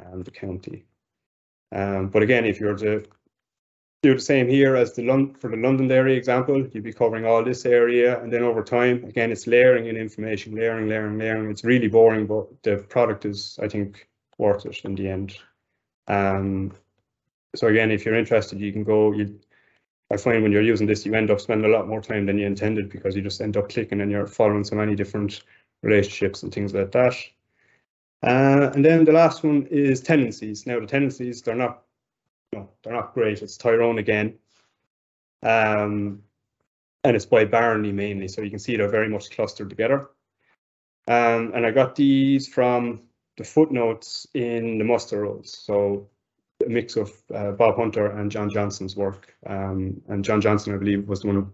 um, the county. Um, but again, if you're to do the same here as the London, for the Londonderry example, you'd be covering all this area and then over time, again, it's layering in information, layering, layering, layering. It's really boring, but the product is, I think, worth it in the end. Um, so again, if you're interested, you can go, you, I find when you're using this, you end up spending a lot more time than you intended because you just end up clicking and you're following so many different relationships and things like that. Uh, and then the last one is tendencies. Now the tendencies, they're not no, they're not great. It's Tyrone again. Um, and it's by barony mainly, so you can see they're very much clustered together. Um, and I got these from the footnotes in the muster rolls. So mix of uh, Bob Hunter and John Johnson's work. Um, and John Johnson, I believe, was the one who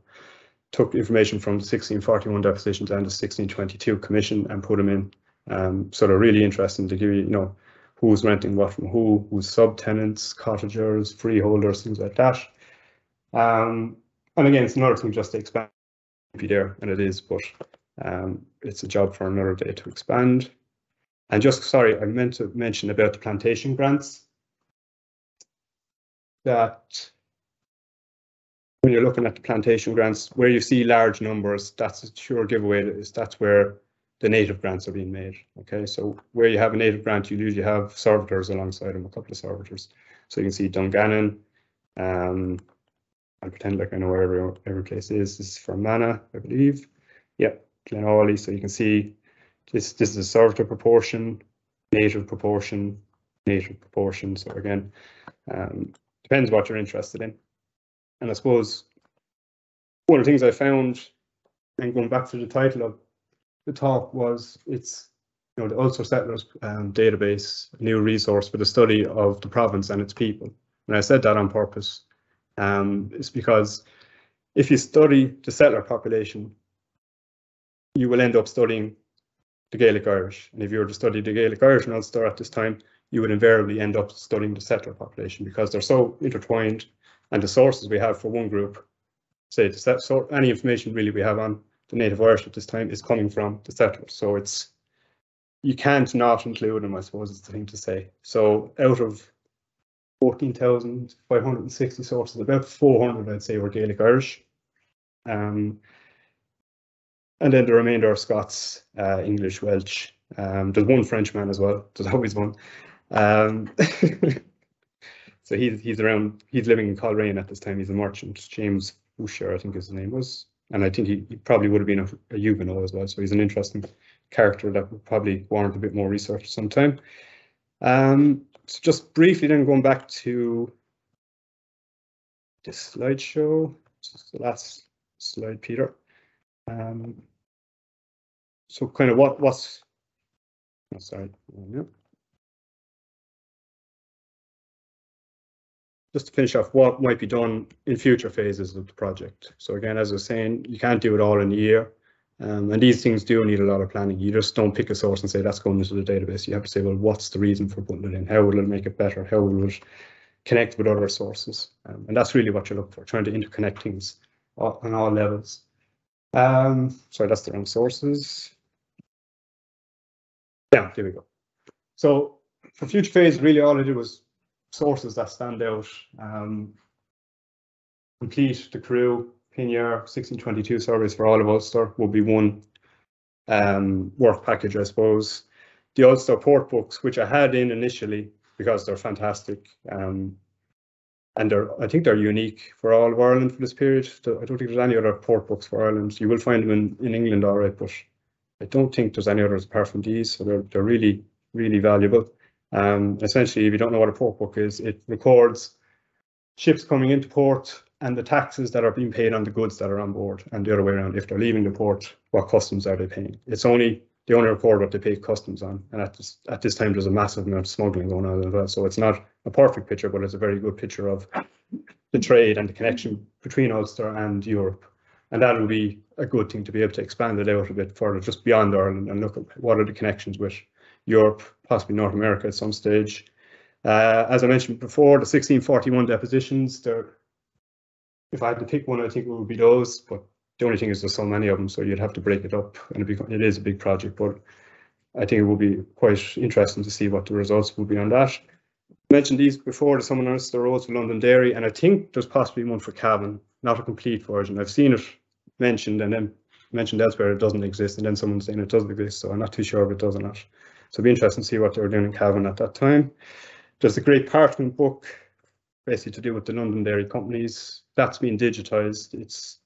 took information from the 1641 depositions and the 1622 commission and put them in. Um, so they're really interesting to give you, you know, who's renting what from who, who's subtenants, cottagers, freeholders, things like that. Um, and again, it's another thing just to expand be there, and it is, but um, it's a job for another day to expand. And just sorry, I meant to mention about the plantation grants. That when you're looking at the plantation grants, where you see large numbers, that's a sure giveaway. Is that's where the native grants are being made. Okay, so where you have a native grant, you usually have servitors alongside them, a couple of servitors. So you can see Dungannon. Um, I'll pretend like I know where every, every place is. This is from Mana, I believe. Yep, Glenawley. So you can see this, this is a servitor proportion, native proportion, native proportion. So again, um, depends what you're interested in. And I suppose one of the things I found, and going back to the title of the talk was it's you know the Ulster Settlers um, database, a new resource for the study of the province and its people. And I said that on purpose. Um, it's because if you study the settler population, you will end up studying the Gaelic Irish. And if you were to study the Gaelic Irish in Ulster at this time, you would invariably end up studying the settler population because they're so intertwined and the sources we have for one group, say the set, so any information really we have on the native Irish at this time is coming from the settlers. So it's you can't not include them, I suppose is the thing to say. So out of 14,560 sources, about 400 I'd say were Gaelic Irish. Um, and then the remainder are Scots, uh, English, Welsh. Um, there's one Frenchman as well. There's always one. Um, (laughs) so he's he's around. He's living in Coleraine at this time. He's a merchant. James Boucher, I think his name was and I think he, he probably would have been a, a as well. So he's an interesting character that would probably warrant a bit more research sometime. Um, so just briefly then going back to this slideshow, the last slide, Peter. Um, so kind of what what's oh, sorry, just to finish off what might be done in future phases of the project. So again, as I was saying, you can't do it all in a year. Um, and these things do need a lot of planning. You just don't pick a source and say that's going into the database. You have to say, well, what's the reason for putting it in? How will it make it better? How will it connect with other sources? Um, and that's really what you look for, trying to interconnect things on all levels. Um, sorry, that's the wrong sources. Yeah, there we go. So for future phase, really all I did was sources that stand out. Um, complete the Carew Pynnar 1622 service for all of Ulster will be one um, work package, I suppose. The Ulster port books, which I had in initially because they're fantastic. Um, and they're, I think they're unique for all of Ireland for this period. I don't think there's any other port books for Ireland. You will find them in, in England, all right, but I don't think there's any others apart from these. So they're, they're really, really valuable. Um, essentially, if you don't know what a port book is, it records ships coming into port and the taxes that are being paid on the goods that are on board, and the other way around. If they're leaving the port, what customs are they paying? It's only they only record what they pay customs on, and at this at this time there's a massive amount of smuggling going on as well. So it's not a perfect picture, but it's a very good picture of the trade and the connection between Ulster and Europe. And that will be a good thing to be able to expand it out a bit further, just beyond Ireland, and look at what are the connections with Europe, possibly North America at some stage. Uh, as I mentioned before, the 1641 depositions, if I had to pick one, I think it would be those, but the only thing is there's so many of them, so you'd have to break it up, and it is a big project, but I think it will be quite interesting to see what the results will be on that. I mentioned these before to someone else, the roads for Londonderry, and I think there's possibly one for Cavan, not a complete version. I've seen it mentioned and then mentioned elsewhere it doesn't exist, and then someone saying it doesn't exist, so I'm not too sure if it does or not. So it'll be interesting to see what they were doing in Cavan at that time. There's a great parchment book, basically to do with the Londonderry companies. That's been digitized. It's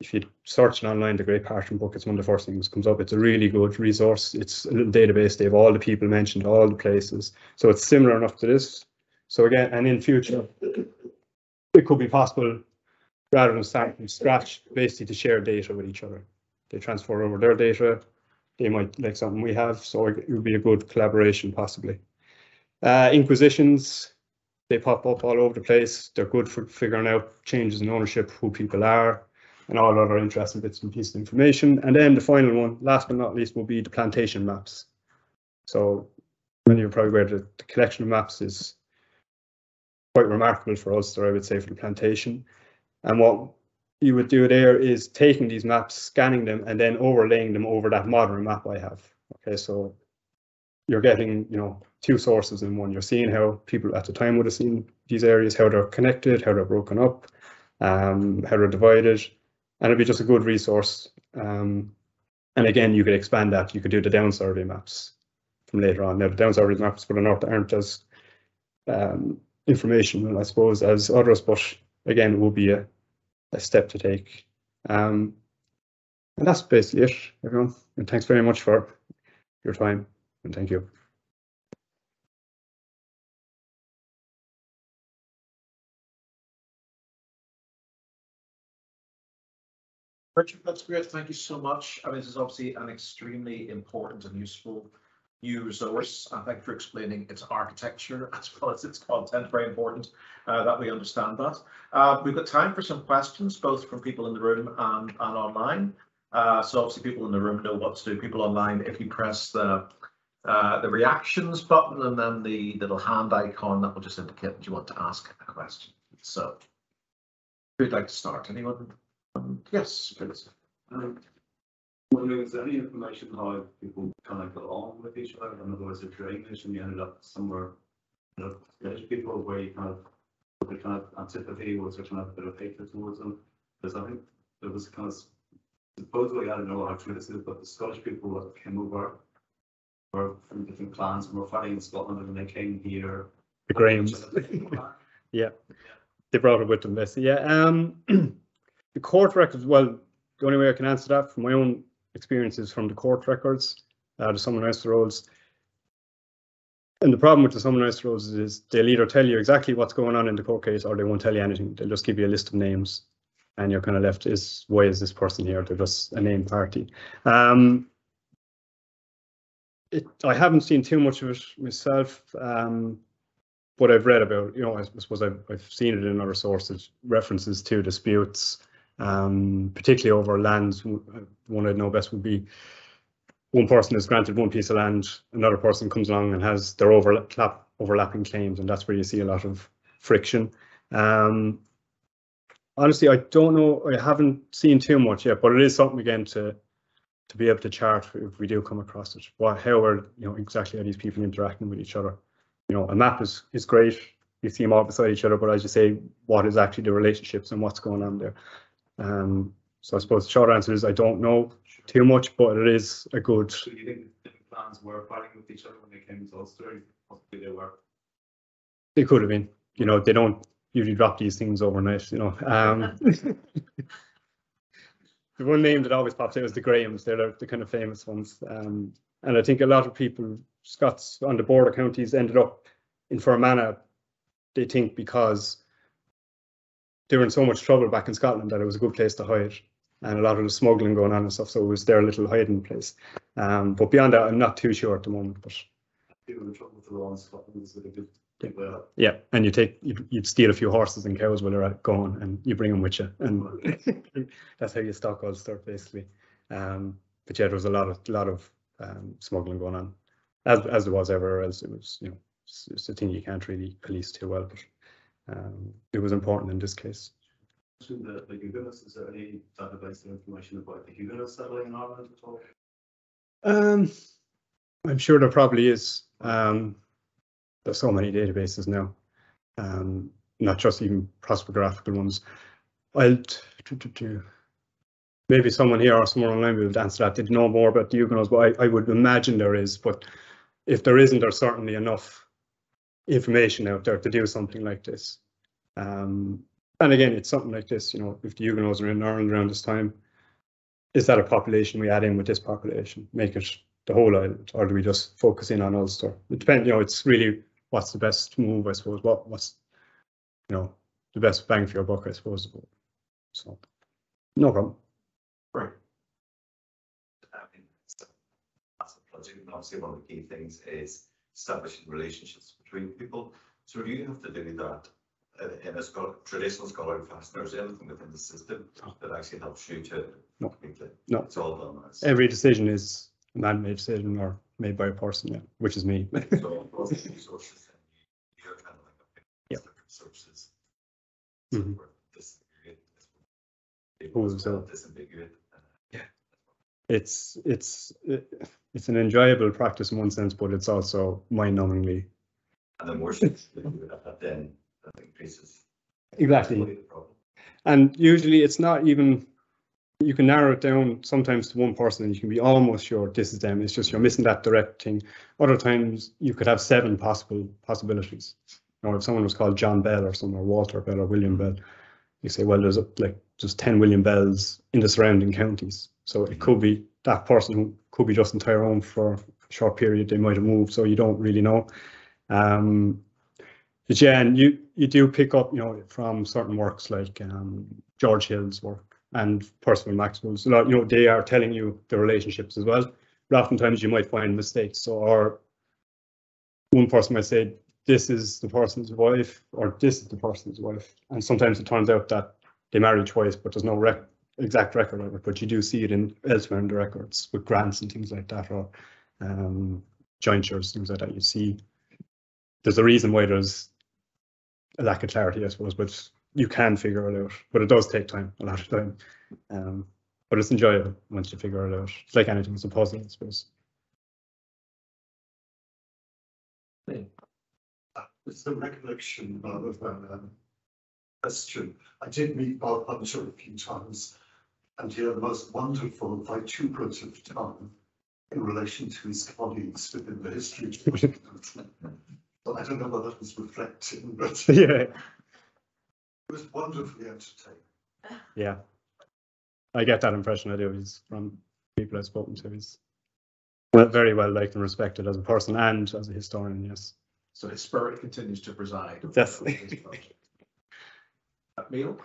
if you search it online, the Great Parchment Book, it's one of the first things that comes up. It's a really good resource. It's a little database. They have all the people mentioned, all the places. So it's similar enough to this. So again, and in future, it could be possible rather than starting from scratch, basically to share data with each other. They transfer over their data. They might like something we have, so it would be a good collaboration possibly. Uh, inquisitions, they pop up all over the place. They're good for figuring out changes in ownership, who people are, and all other interesting bits and pieces of information. And then the final one, last but not least, will be the plantation maps. So many of you are probably aware that the collection of maps is quite remarkable for us, or I would say for the plantation. And what you would do there is taking these maps, scanning them, and then overlaying them over that modern map I have. Okay, so you're getting, you know, two sources in one. You're seeing how people at the time would have seen these areas, how they're connected, how they're broken up, um, how they're divided, and it'd be just a good resource. Um, and again, you could expand that. You could do the down survey maps from later on. Now, the down survey maps for the north aren't as um, informational, I suppose, as others, but again, it will be a, a step to take. Um, and that's basically it, everyone. And thanks very much for your time, and thank you. Richard, that's great. Thank you so much. I mean, this is obviously an extremely important and useful new resource. And thank you for explaining its architecture (laughs) as well as its content. Very important uh, that we understand that. Uh, we've got time for some questions, both from people in the room and, and online. Uh, so obviously people in the room know what to do. People online, if you press the uh, the reactions button and then the little hand icon, that will just indicate that you want to ask a question. So who'd like to start? Anyone? Um, yes, please. Um, Is there any information how people kind of got on with each other? In other words, if you're English and you ended up somewhere, you know, British people where you kind of, was there kind of antipathy, was there kind of a bit of hatred towards them? Because I think there was kind of, supposedly, I don't know how true this is, but the Scottish people that came over were from different clans and were fighting in Scotland and when they came here. The Grahams. (laughs) Yeah, they brought it with them, basically. Yeah, um, (clears throat) the court records, well, the only way I can answer that from my own experiences from the court records, uh, the rolls. And the problem with the Summonister rolls is they'll either tell you exactly what's going on in the court case or they won't tell you anything. They'll just give you a list of names and you're kind of left is why is this person here? They're just a name party. Um, it, I haven't seen too much of it myself. Um, what I've read about, you know, I suppose I've, I've seen it in other sources, references to disputes, um, particularly over lands. One I'd know best would be one person is granted one piece of land, another person comes along and has their overlap, overlapping claims, and that's where you see a lot of friction. Um, honestly, I don't know. I haven't seen too much yet, but it is something again to to be able to chart if we do come across it. What, how are you know exactly are these people interacting with each other? You know, a map is is great. You see them all beside each other, but as you say, what is actually the relationships and what's going on there? Um, so I suppose the short answer is I don't know too much, but it is a good. So you think different clans were fighting with each other when they came to Ulster? Possibly they were. They could have been. You know, they don't usually drop these things overnight. You know. Um, (laughs) the one name that always pops out is the Grahams. They're the, the kind of famous ones. Um, and I think a lot of people, Scots on the border counties, ended up in Fermanagh. They think because they were in so much trouble back in Scotland that it was a good place to hide. And a lot of the smuggling going on and stuff, so it was their little hiding place. Um, but beyond that, I'm not too sure at the moment. But People in trouble with the law in Scotland is a good. Yeah. Yeah, and you take you'd, you'd steal a few horses and cows while they're gone, and you bring them with you, and (laughs) that's how you stock Ulster basically. Um, but yeah, there was a lot of lot of um, smuggling going on, as as there was everywhere else. It was you know it's, it's a thing you can't really police too well, but um, it was important in this case. to the, the Huguenots, is there any database information about the Huguenots settling in Ireland at all? Um, I'm sure there probably is. Um, there's so many databases now, um, not just even prosopographical ones. I'll maybe someone here or someone online will be able to answer that. They know more about the Huguenots, but I, I would imagine there is. But if there isn't, there's certainly enough information out there to do something like this. Um, and again, it's something like this, you know, if the Huguenots are in Ireland around this time, is that a population we add in with this population, make it the whole island, or do we just focus in on Ulster? It depends, you know, it's really what's the best move, I suppose, what, what's, you know, the best bang for your buck, I suppose. So, no problem. Right. I think it's a obviously one of the key things is establishing relationships between people. So do you have to do that uh, in a scholar, traditional scholar fashion, is anything within the system that actually helps you to? No. complete it? No. It's all done as. Every decision is a man-made decision or made by a person, yeah, which is me. So (laughs) resources, and you- you're kind of like a. Yeah. Mhm. Disambiguate. this one. so- Disambiguate. uh, It's, it's, it's an enjoyable practice in one sense, but it's also mind-numbingly. And the more shifts that you do that, then that increases. Exactly. And usually it's not even, you can narrow it down sometimes to one person and you can be almost sure this is them. It's just you're missing that direct thing. Other times you could have seven possible possibilities. Or if someone was called John Bell or someone, or Walter Bell or William Bell, you say, well, there's like just 10 William Bells in the surrounding counties. So it could be that person who could be just in Tyrone for a short period. They might have moved, so you don't really know. Um, and you, you do pick up, you know, from certain works like um, George Hill's work and Perceval-Maxwell's, you know, they are telling you the relationships as well. But oftentimes you might find mistakes. So, or one person might say, this is the person's wife, or this is the person's wife. And sometimes it turns out that they married twice, but there's no rec- exact record of it. But you do see it in elsewhere in the records with grants and things like that, or um, jointures, things like that. You see, there's a reason why there's a lack of clarity, I suppose, but you can figure it out. But it does take time, a lot of time. Um, but it's enjoyable once you figure it out. It's like anything, it's a puzzle, I suppose. It's the recollection rather than a question. I did meet Bob Hunter a few times and he had the most wonderful vituperative tongue in relation to his colleagues within the history. department. (laughs) Well, I don't know whether that was reflecting, but (laughs) yeah. it yeah, was wonderfully entertaining. yeah. I get that impression. I do. He's from people I've spoken to. He's well, very well liked and respected as a person and as a historian. Yes. So his spirit continues to preside. over Definitely. this project. Uh, Neil?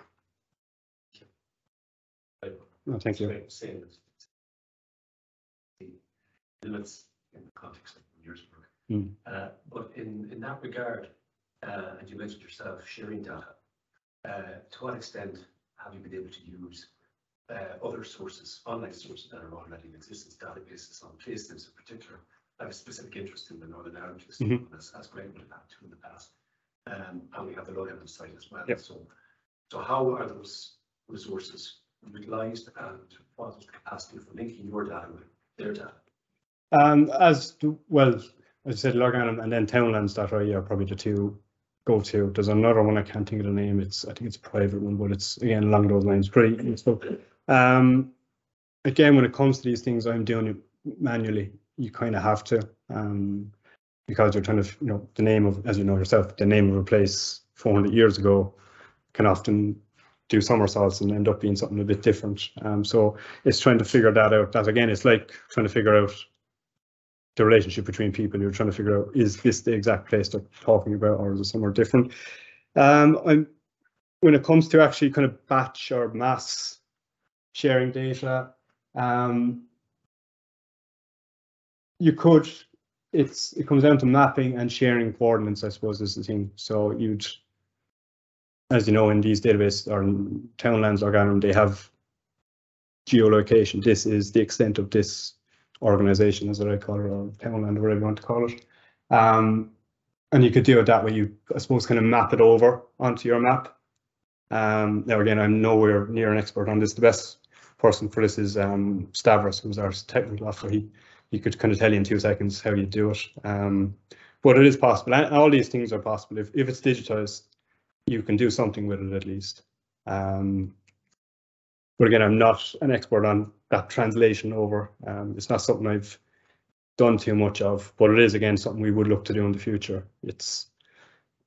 No, thank you. Same- Same. as- And that's in the context of years work. Hmm. Uh, but in, in that regard, uh, and you mentioned yourself sharing data, uh, to what extent have you been able to use uh, other sources, online sources that are already in existence, databases on placements in particular? I have a specific interest in the Northern Ireland system, Mhm. as, as Greg would have had to in the past. Um, and we have the Logan site as well. Yep. So, so how are those resources utilized and what is the capacity for linking your data with their data? Um, as to- well, as I said, Logan and then Townlands.ie are probably the two go-to. There's another one I can't think of the name. It's I think it's a private one, but it's again along those lines. Pretty useful. Um, again, when it comes to these things, I'm doing it manually. You kind of have to, um, because you're trying to, you know, the name of, as you know yourself, the name of a place 400 years ago can often do somersaults and end up being something a bit different. Um, so it's trying to figure that out. That again, it's like trying to figure out the relationship between people. You're trying to figure out is this the exact place they're talking about, or is it somewhere different? Um, when it comes to actually kind of batch or mass sharing data, um, you could. It's it comes down to mapping and sharing coordinates. I suppose is the thing. So you'd, as you know, in these databases or Townlands Organum, they have geolocation. This is the extent of this organization, as I call it, or townland, or whatever you want to call it. Um, and you could do it that way. You, I suppose, kind of map it over onto your map. Um, now, again, I'm nowhere near an expert on this. The best person for this is um, Stavros, who's our technical officer. He he could kind of tell you in two seconds how you do it. Um, but it is possible, and all these things are possible. If, if it's digitized, you can do something with it at least. Um, but again, I'm not an expert on that translation over. Um, it's not something I've done too much of, but it is again something we would look to do in the future. It's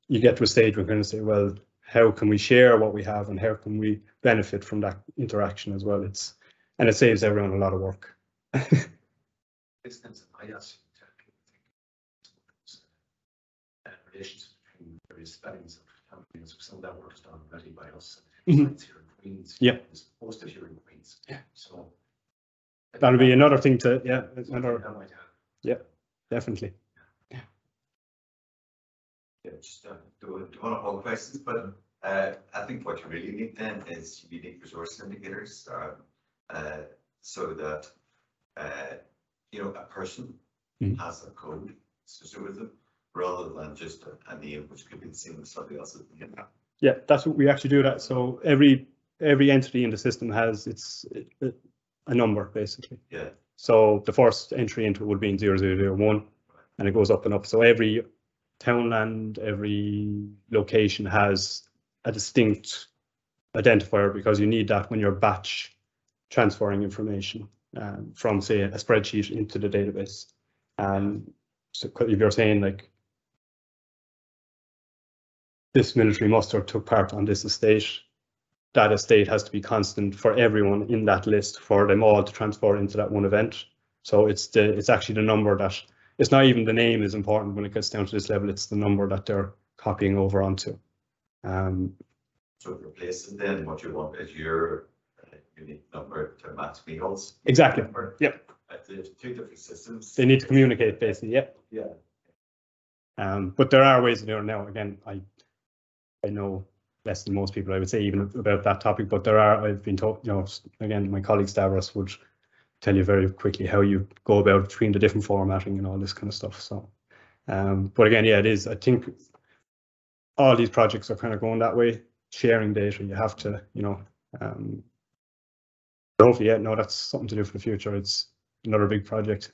you get to a stage where we're going to say, well, how can we share what we have and how can we benefit from that interaction as well? It's and it saves everyone a lot of work. (laughs) You relations between various of companies, some of that work is done already by us. Mhm. It's here in Queens. Yeah. It's Most of here in Queens. Yeah. So. That'll be another thing to yeah, another That might help. definitely. Yeah, just uh, do do want all hold questions, but uh, I think what you really need then is you need resource indicators, uh, uh, so that uh, you know, a person Mhm. has a code associated with them, rather than just a, name which could be the same as somebody else's. name. Yeah, that's what we actually do that. So every every entity in the system has its uh, a number basically. Yeah, So the first entry into it would be in zero zero zero one, and it goes up and up. So every townland, every location has a distinct identifier because you need that when you're batch transferring information um, from, say, a spreadsheet into the database. Um, so if you're saying like this military muster took part on this estate, that estate has to be constant for everyone in that list for them all to transfer into that one event. So it's the it's actually the number that it's not even the name is important when it gets down to this level. It's the number that they're copying over onto. Um, so it replaces then what you want is your uh, unique number to match Miguel's. Exactly. number. Yep. Uh, There's two different systems. they need to communicate basically. Yep. Yeah. Um, but there are ways to do it now. Again, I I know less than most people, I would say, even about that topic. But there are. I've been told. You know, again, my colleague Stavros would tell you very quickly how you go about between the different formatting and all this kind of stuff. So, um, but again, yeah, it is. I think all these projects are kind of going that way. Sharing data, you have to, you know. Um, hopefully, yeah, no, that's something to do for the future. It's another big project.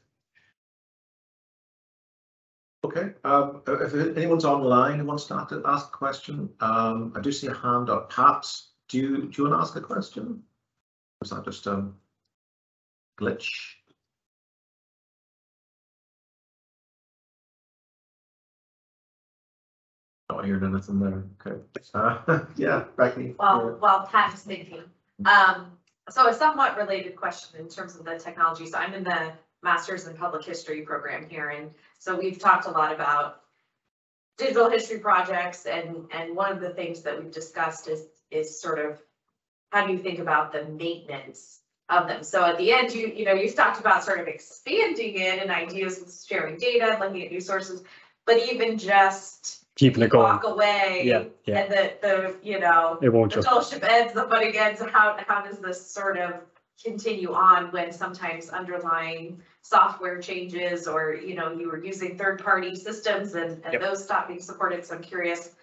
Okay, um, if anyone's online who wants to ask- a question, um, I do see a hand up. Pat, do you, do you want to ask a question? Or is that just a glitch? Not hearing anything there, okay. Uh, (laughs) yeah, Becky. Well, while Pat is thinking, um, so a somewhat related question in terms of the technology. So I'm in the Masters in Public History program here, and so we've talked a lot about digital history projects, and, and one of the things that we've discussed is, is sort of how do you think about the maintenance of them? So at the end, you, you know, you've talked about sort of expanding it and ideas of sharing data, looking at new sources, but even just Keeping it going. walk away. Yeah, yeah. And the, the, you know, It won't the just. fellowship ends, the fun ends, how, how does this sort of continue on when sometimes underlying software changes or, you know, you were using third-party systems and, and Yep. those stop being supported, so I'm curious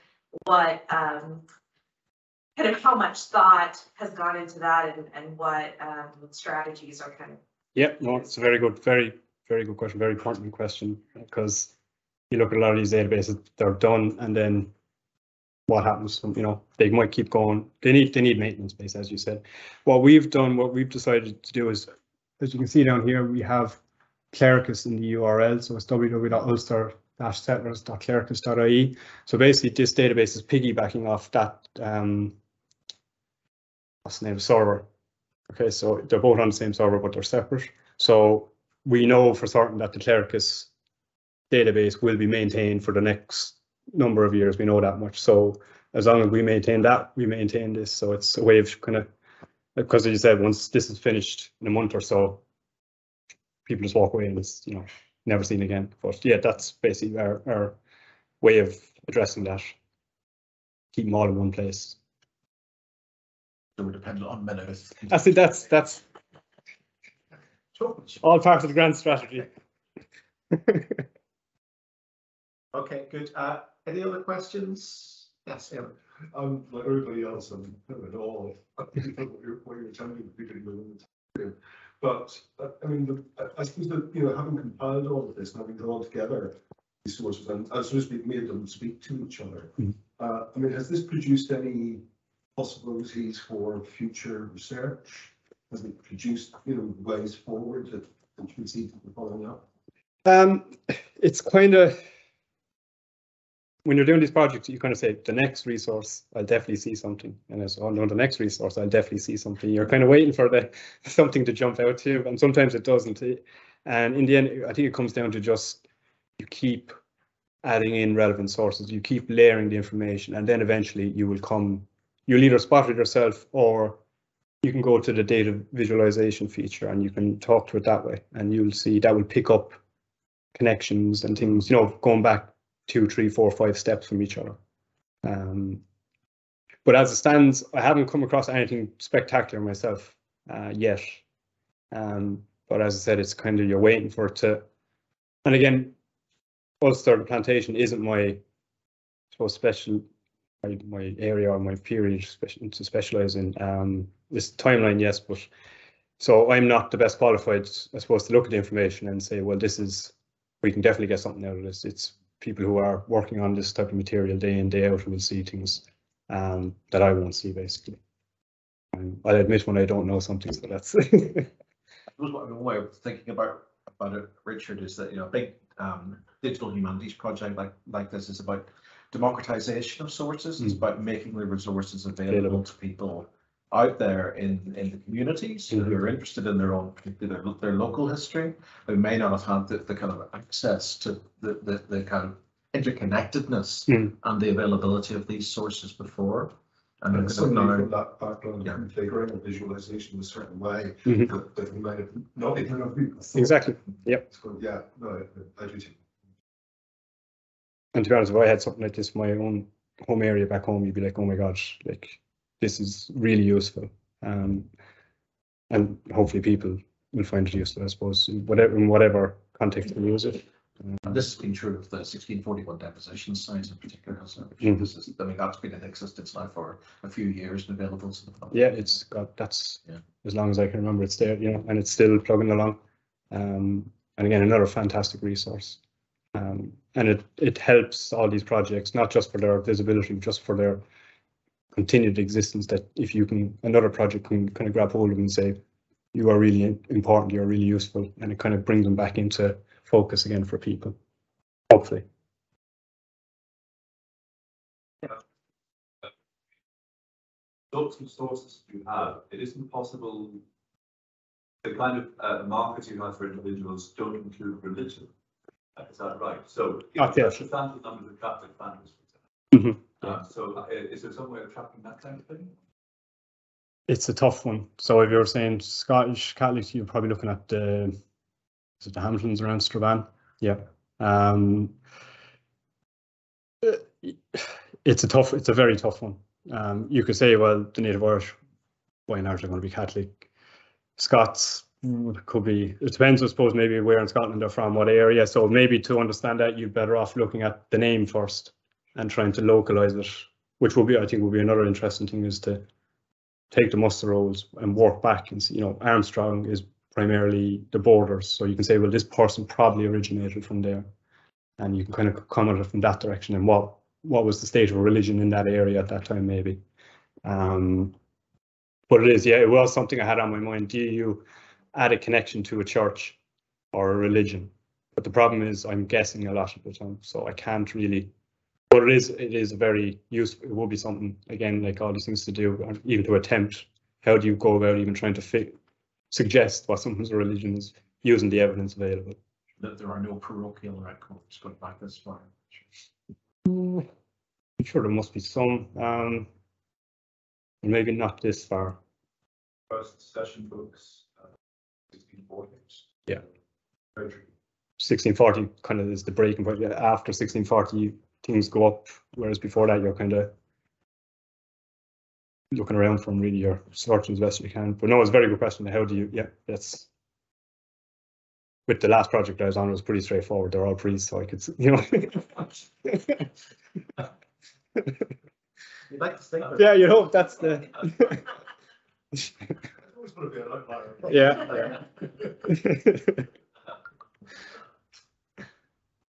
what, um, kind of how much thought has gone into that and, and what, um, strategies are kind of Yeah, no, it's a very good, very, very good question, very important question, because you look at a lot of these databases, they're done, and then what happens, you know, they might keep going, they need, they need maintenance base, as you said. What we've done, what we've decided to do is, as you can see down here, we have Clericus in the URL, so it's www.ulster-settlers.clericus.ie. So basically, this database is piggybacking off that, um, what's the name, server. Okay, so they're both on the same server, but they're separate. So we know for certain that the Clericus database will be maintained for the next number of years. We know that much. So as long as we maintain that, we maintain this. So it's a way of kind of, because as you said, once this is finished in a month or so, people just walk away and it's, you know, never seen again. But yeah, that's basically our, our way of addressing that. Keep them all in one place. So we're dependent on Maynooth. I see that's, that's all part of the grand strategy. (laughs) Okay, good. Uh, any other questions? Yes, Evan. Um, like everybody else, I'm not at all, what you're, what you're telling me, particularly with But, uh, I mean, the, I- I suppose that, you know, having compiled all of this and having it all together, these sources, and as soon as we've made them speak to each other. Mhm. Uh, I mean, has this produced any possibilities for future research? Has it produced, you know, ways forward that, that you can see people following up? Um, it's kind of when you're doing these projects, you kind of say the next resource, I'll definitely see something, and it's oh no, the next resource, I'll definitely see something. You're kind of waiting for the (laughs) something to jump out to you, and sometimes it doesn't. And in the end, I think it comes down to just you keep adding in relevant sources, you keep layering the information, and then eventually you will come. You'll either spot it yourself, or you can go to the data visualization feature and you can talk to it that way, and you'll see that will pick up connections and things, you know, going back two, three, four, five steps from each other. Um, but as it stands, I haven't come across anything spectacular myself uh, yet. Um, but as I said, it's kind of you're waiting for it to. And again, Ulster plantation isn't my so special my, my area or my period to specialize in. Um, this timeline, yes, but so I'm not the best qualified, I suppose, to look at the information and say, well, this is we can definitely get something out of this. It's people who are working on this type of material day in, day out who will see things um, that I won't see, basically. Um, I'll admit when I don't know something, so that's. (laughs) I suppose what one way of thinking about about it, Richard, is that you know a big um, digital humanities project like like this is about democratization of sources. It's Mm. about making the resources available Available. to people out there in in the communities who Mhm. are interested in their own their, their local history, who may not have had the, the kind of access to the the, the kind of interconnectedness Mm. and the availability of these sources before. And And it's now- from that background, Yeah. configuring a visualization in a certain way Mhm. that, that we might have not even have. Exactly. Yep. So, yeah, no, I, I do too. And to be honest, if I had something like this in my own home area back home, you'd be like, oh my gosh, like this is really useful. Um, and hopefully people will find it useful, I suppose, in whatever in whatever context they use it. And this has been true of the sixteen forty-one deposition sites in particular? Mhm. This is, I mean, that's been in existence now for a few years and available to the public. Yeah, it's got that's Yeah. as long as I can remember, it's there, you know, and it's still plugging along. Um, and again, another fantastic resource. Um, and it it helps all these projects, not just for their visibility, just for their continued existence. That if you can, another project can kind of grab hold of and say, you are really important, you're really useful, and it kind of brings them back into focus again for people. Hopefully. Lots of sources you have, it isn't possible. The kind of uh, markers you have for individuals don't include religion. Is that right? So. you know, yes. Substantial numbers of Catholic families. Mhm, Um, so uh, is there some way of tracking that kind of thing? It's a tough one. So if you're saying Scottish Catholics, you're probably looking at the is it the Hamiltons around Strabane? Yeah. Um, uh, it's a tough. It's a very tough one. Um, you could say, well, the Native Irish, by and large, are going to be Catholic. Scots could be. It depends, I suppose, maybe where in Scotland they're from, what area. So maybe to understand that, you're better off looking at the name first and trying to localize it, which will be, I think, will be another interesting thing is to take the muster rolls and work back and see, you know, Armstrong is primarily the borders. So you can say, well, this person probably originated from there. And you can kind of come at it from that direction and what what was the state of religion in that area at that time, maybe. Um, but it is, yeah, it was something I had on my mind. Do you add a connection to a church or a religion? But the problem is I'm guessing a lot of the time, so I can't really but it is it is a very useful it will be something again like all these things to do even to attempt how do you go about even trying to fi- suggest what someone's religion is using the evidence available That there are no parochial records going back this far. i'm sure there must be some um maybe not this far First session books, uh, sixteen forties. Yeah. 1640 kind of is the breaking point after 1640 things go up whereas before that you're kind of looking around from really your searching as best you can but no it's a very good question how do you yeah that's with the last project I was on, it was pretty straightforward. They're all priests, so I could, you know. You'd like to think. yeah, you hope that's the. It's always going to be an outlier. yeah. (laughs)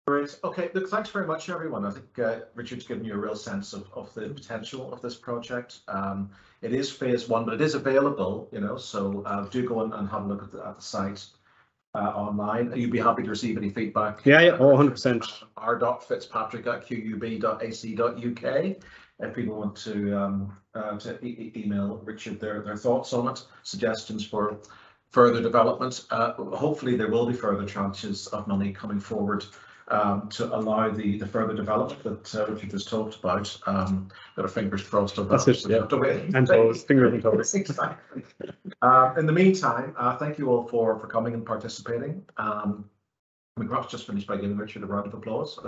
Great. Okay, look, thanks very much, everyone. I think uh, Richard's given you a real sense of, of the potential of this project. Um, it is phase one, but it is available, you know, so uh, do go and, and have a look at the, at the site uh, online. You'd be happy to receive any feedback. Yeah, yeah, oh, 100%. R dot Fitzpatrick at qub.ac.uk. If people want to, um, uh, to e- e- email Richard their, their thoughts on it, suggestions for further development. Uh, hopefully there will be further tranches of money coming forward um, to allow the, the further development that uh, Richard has talked about. Um, got our fingers crossed on that. That's it, yeah. And toes, fingers and toes. Exactly. Uh, in the meantime, uh, thank you all for, for coming and participating. Um, we perhaps just finished by giving Richard a round of applause.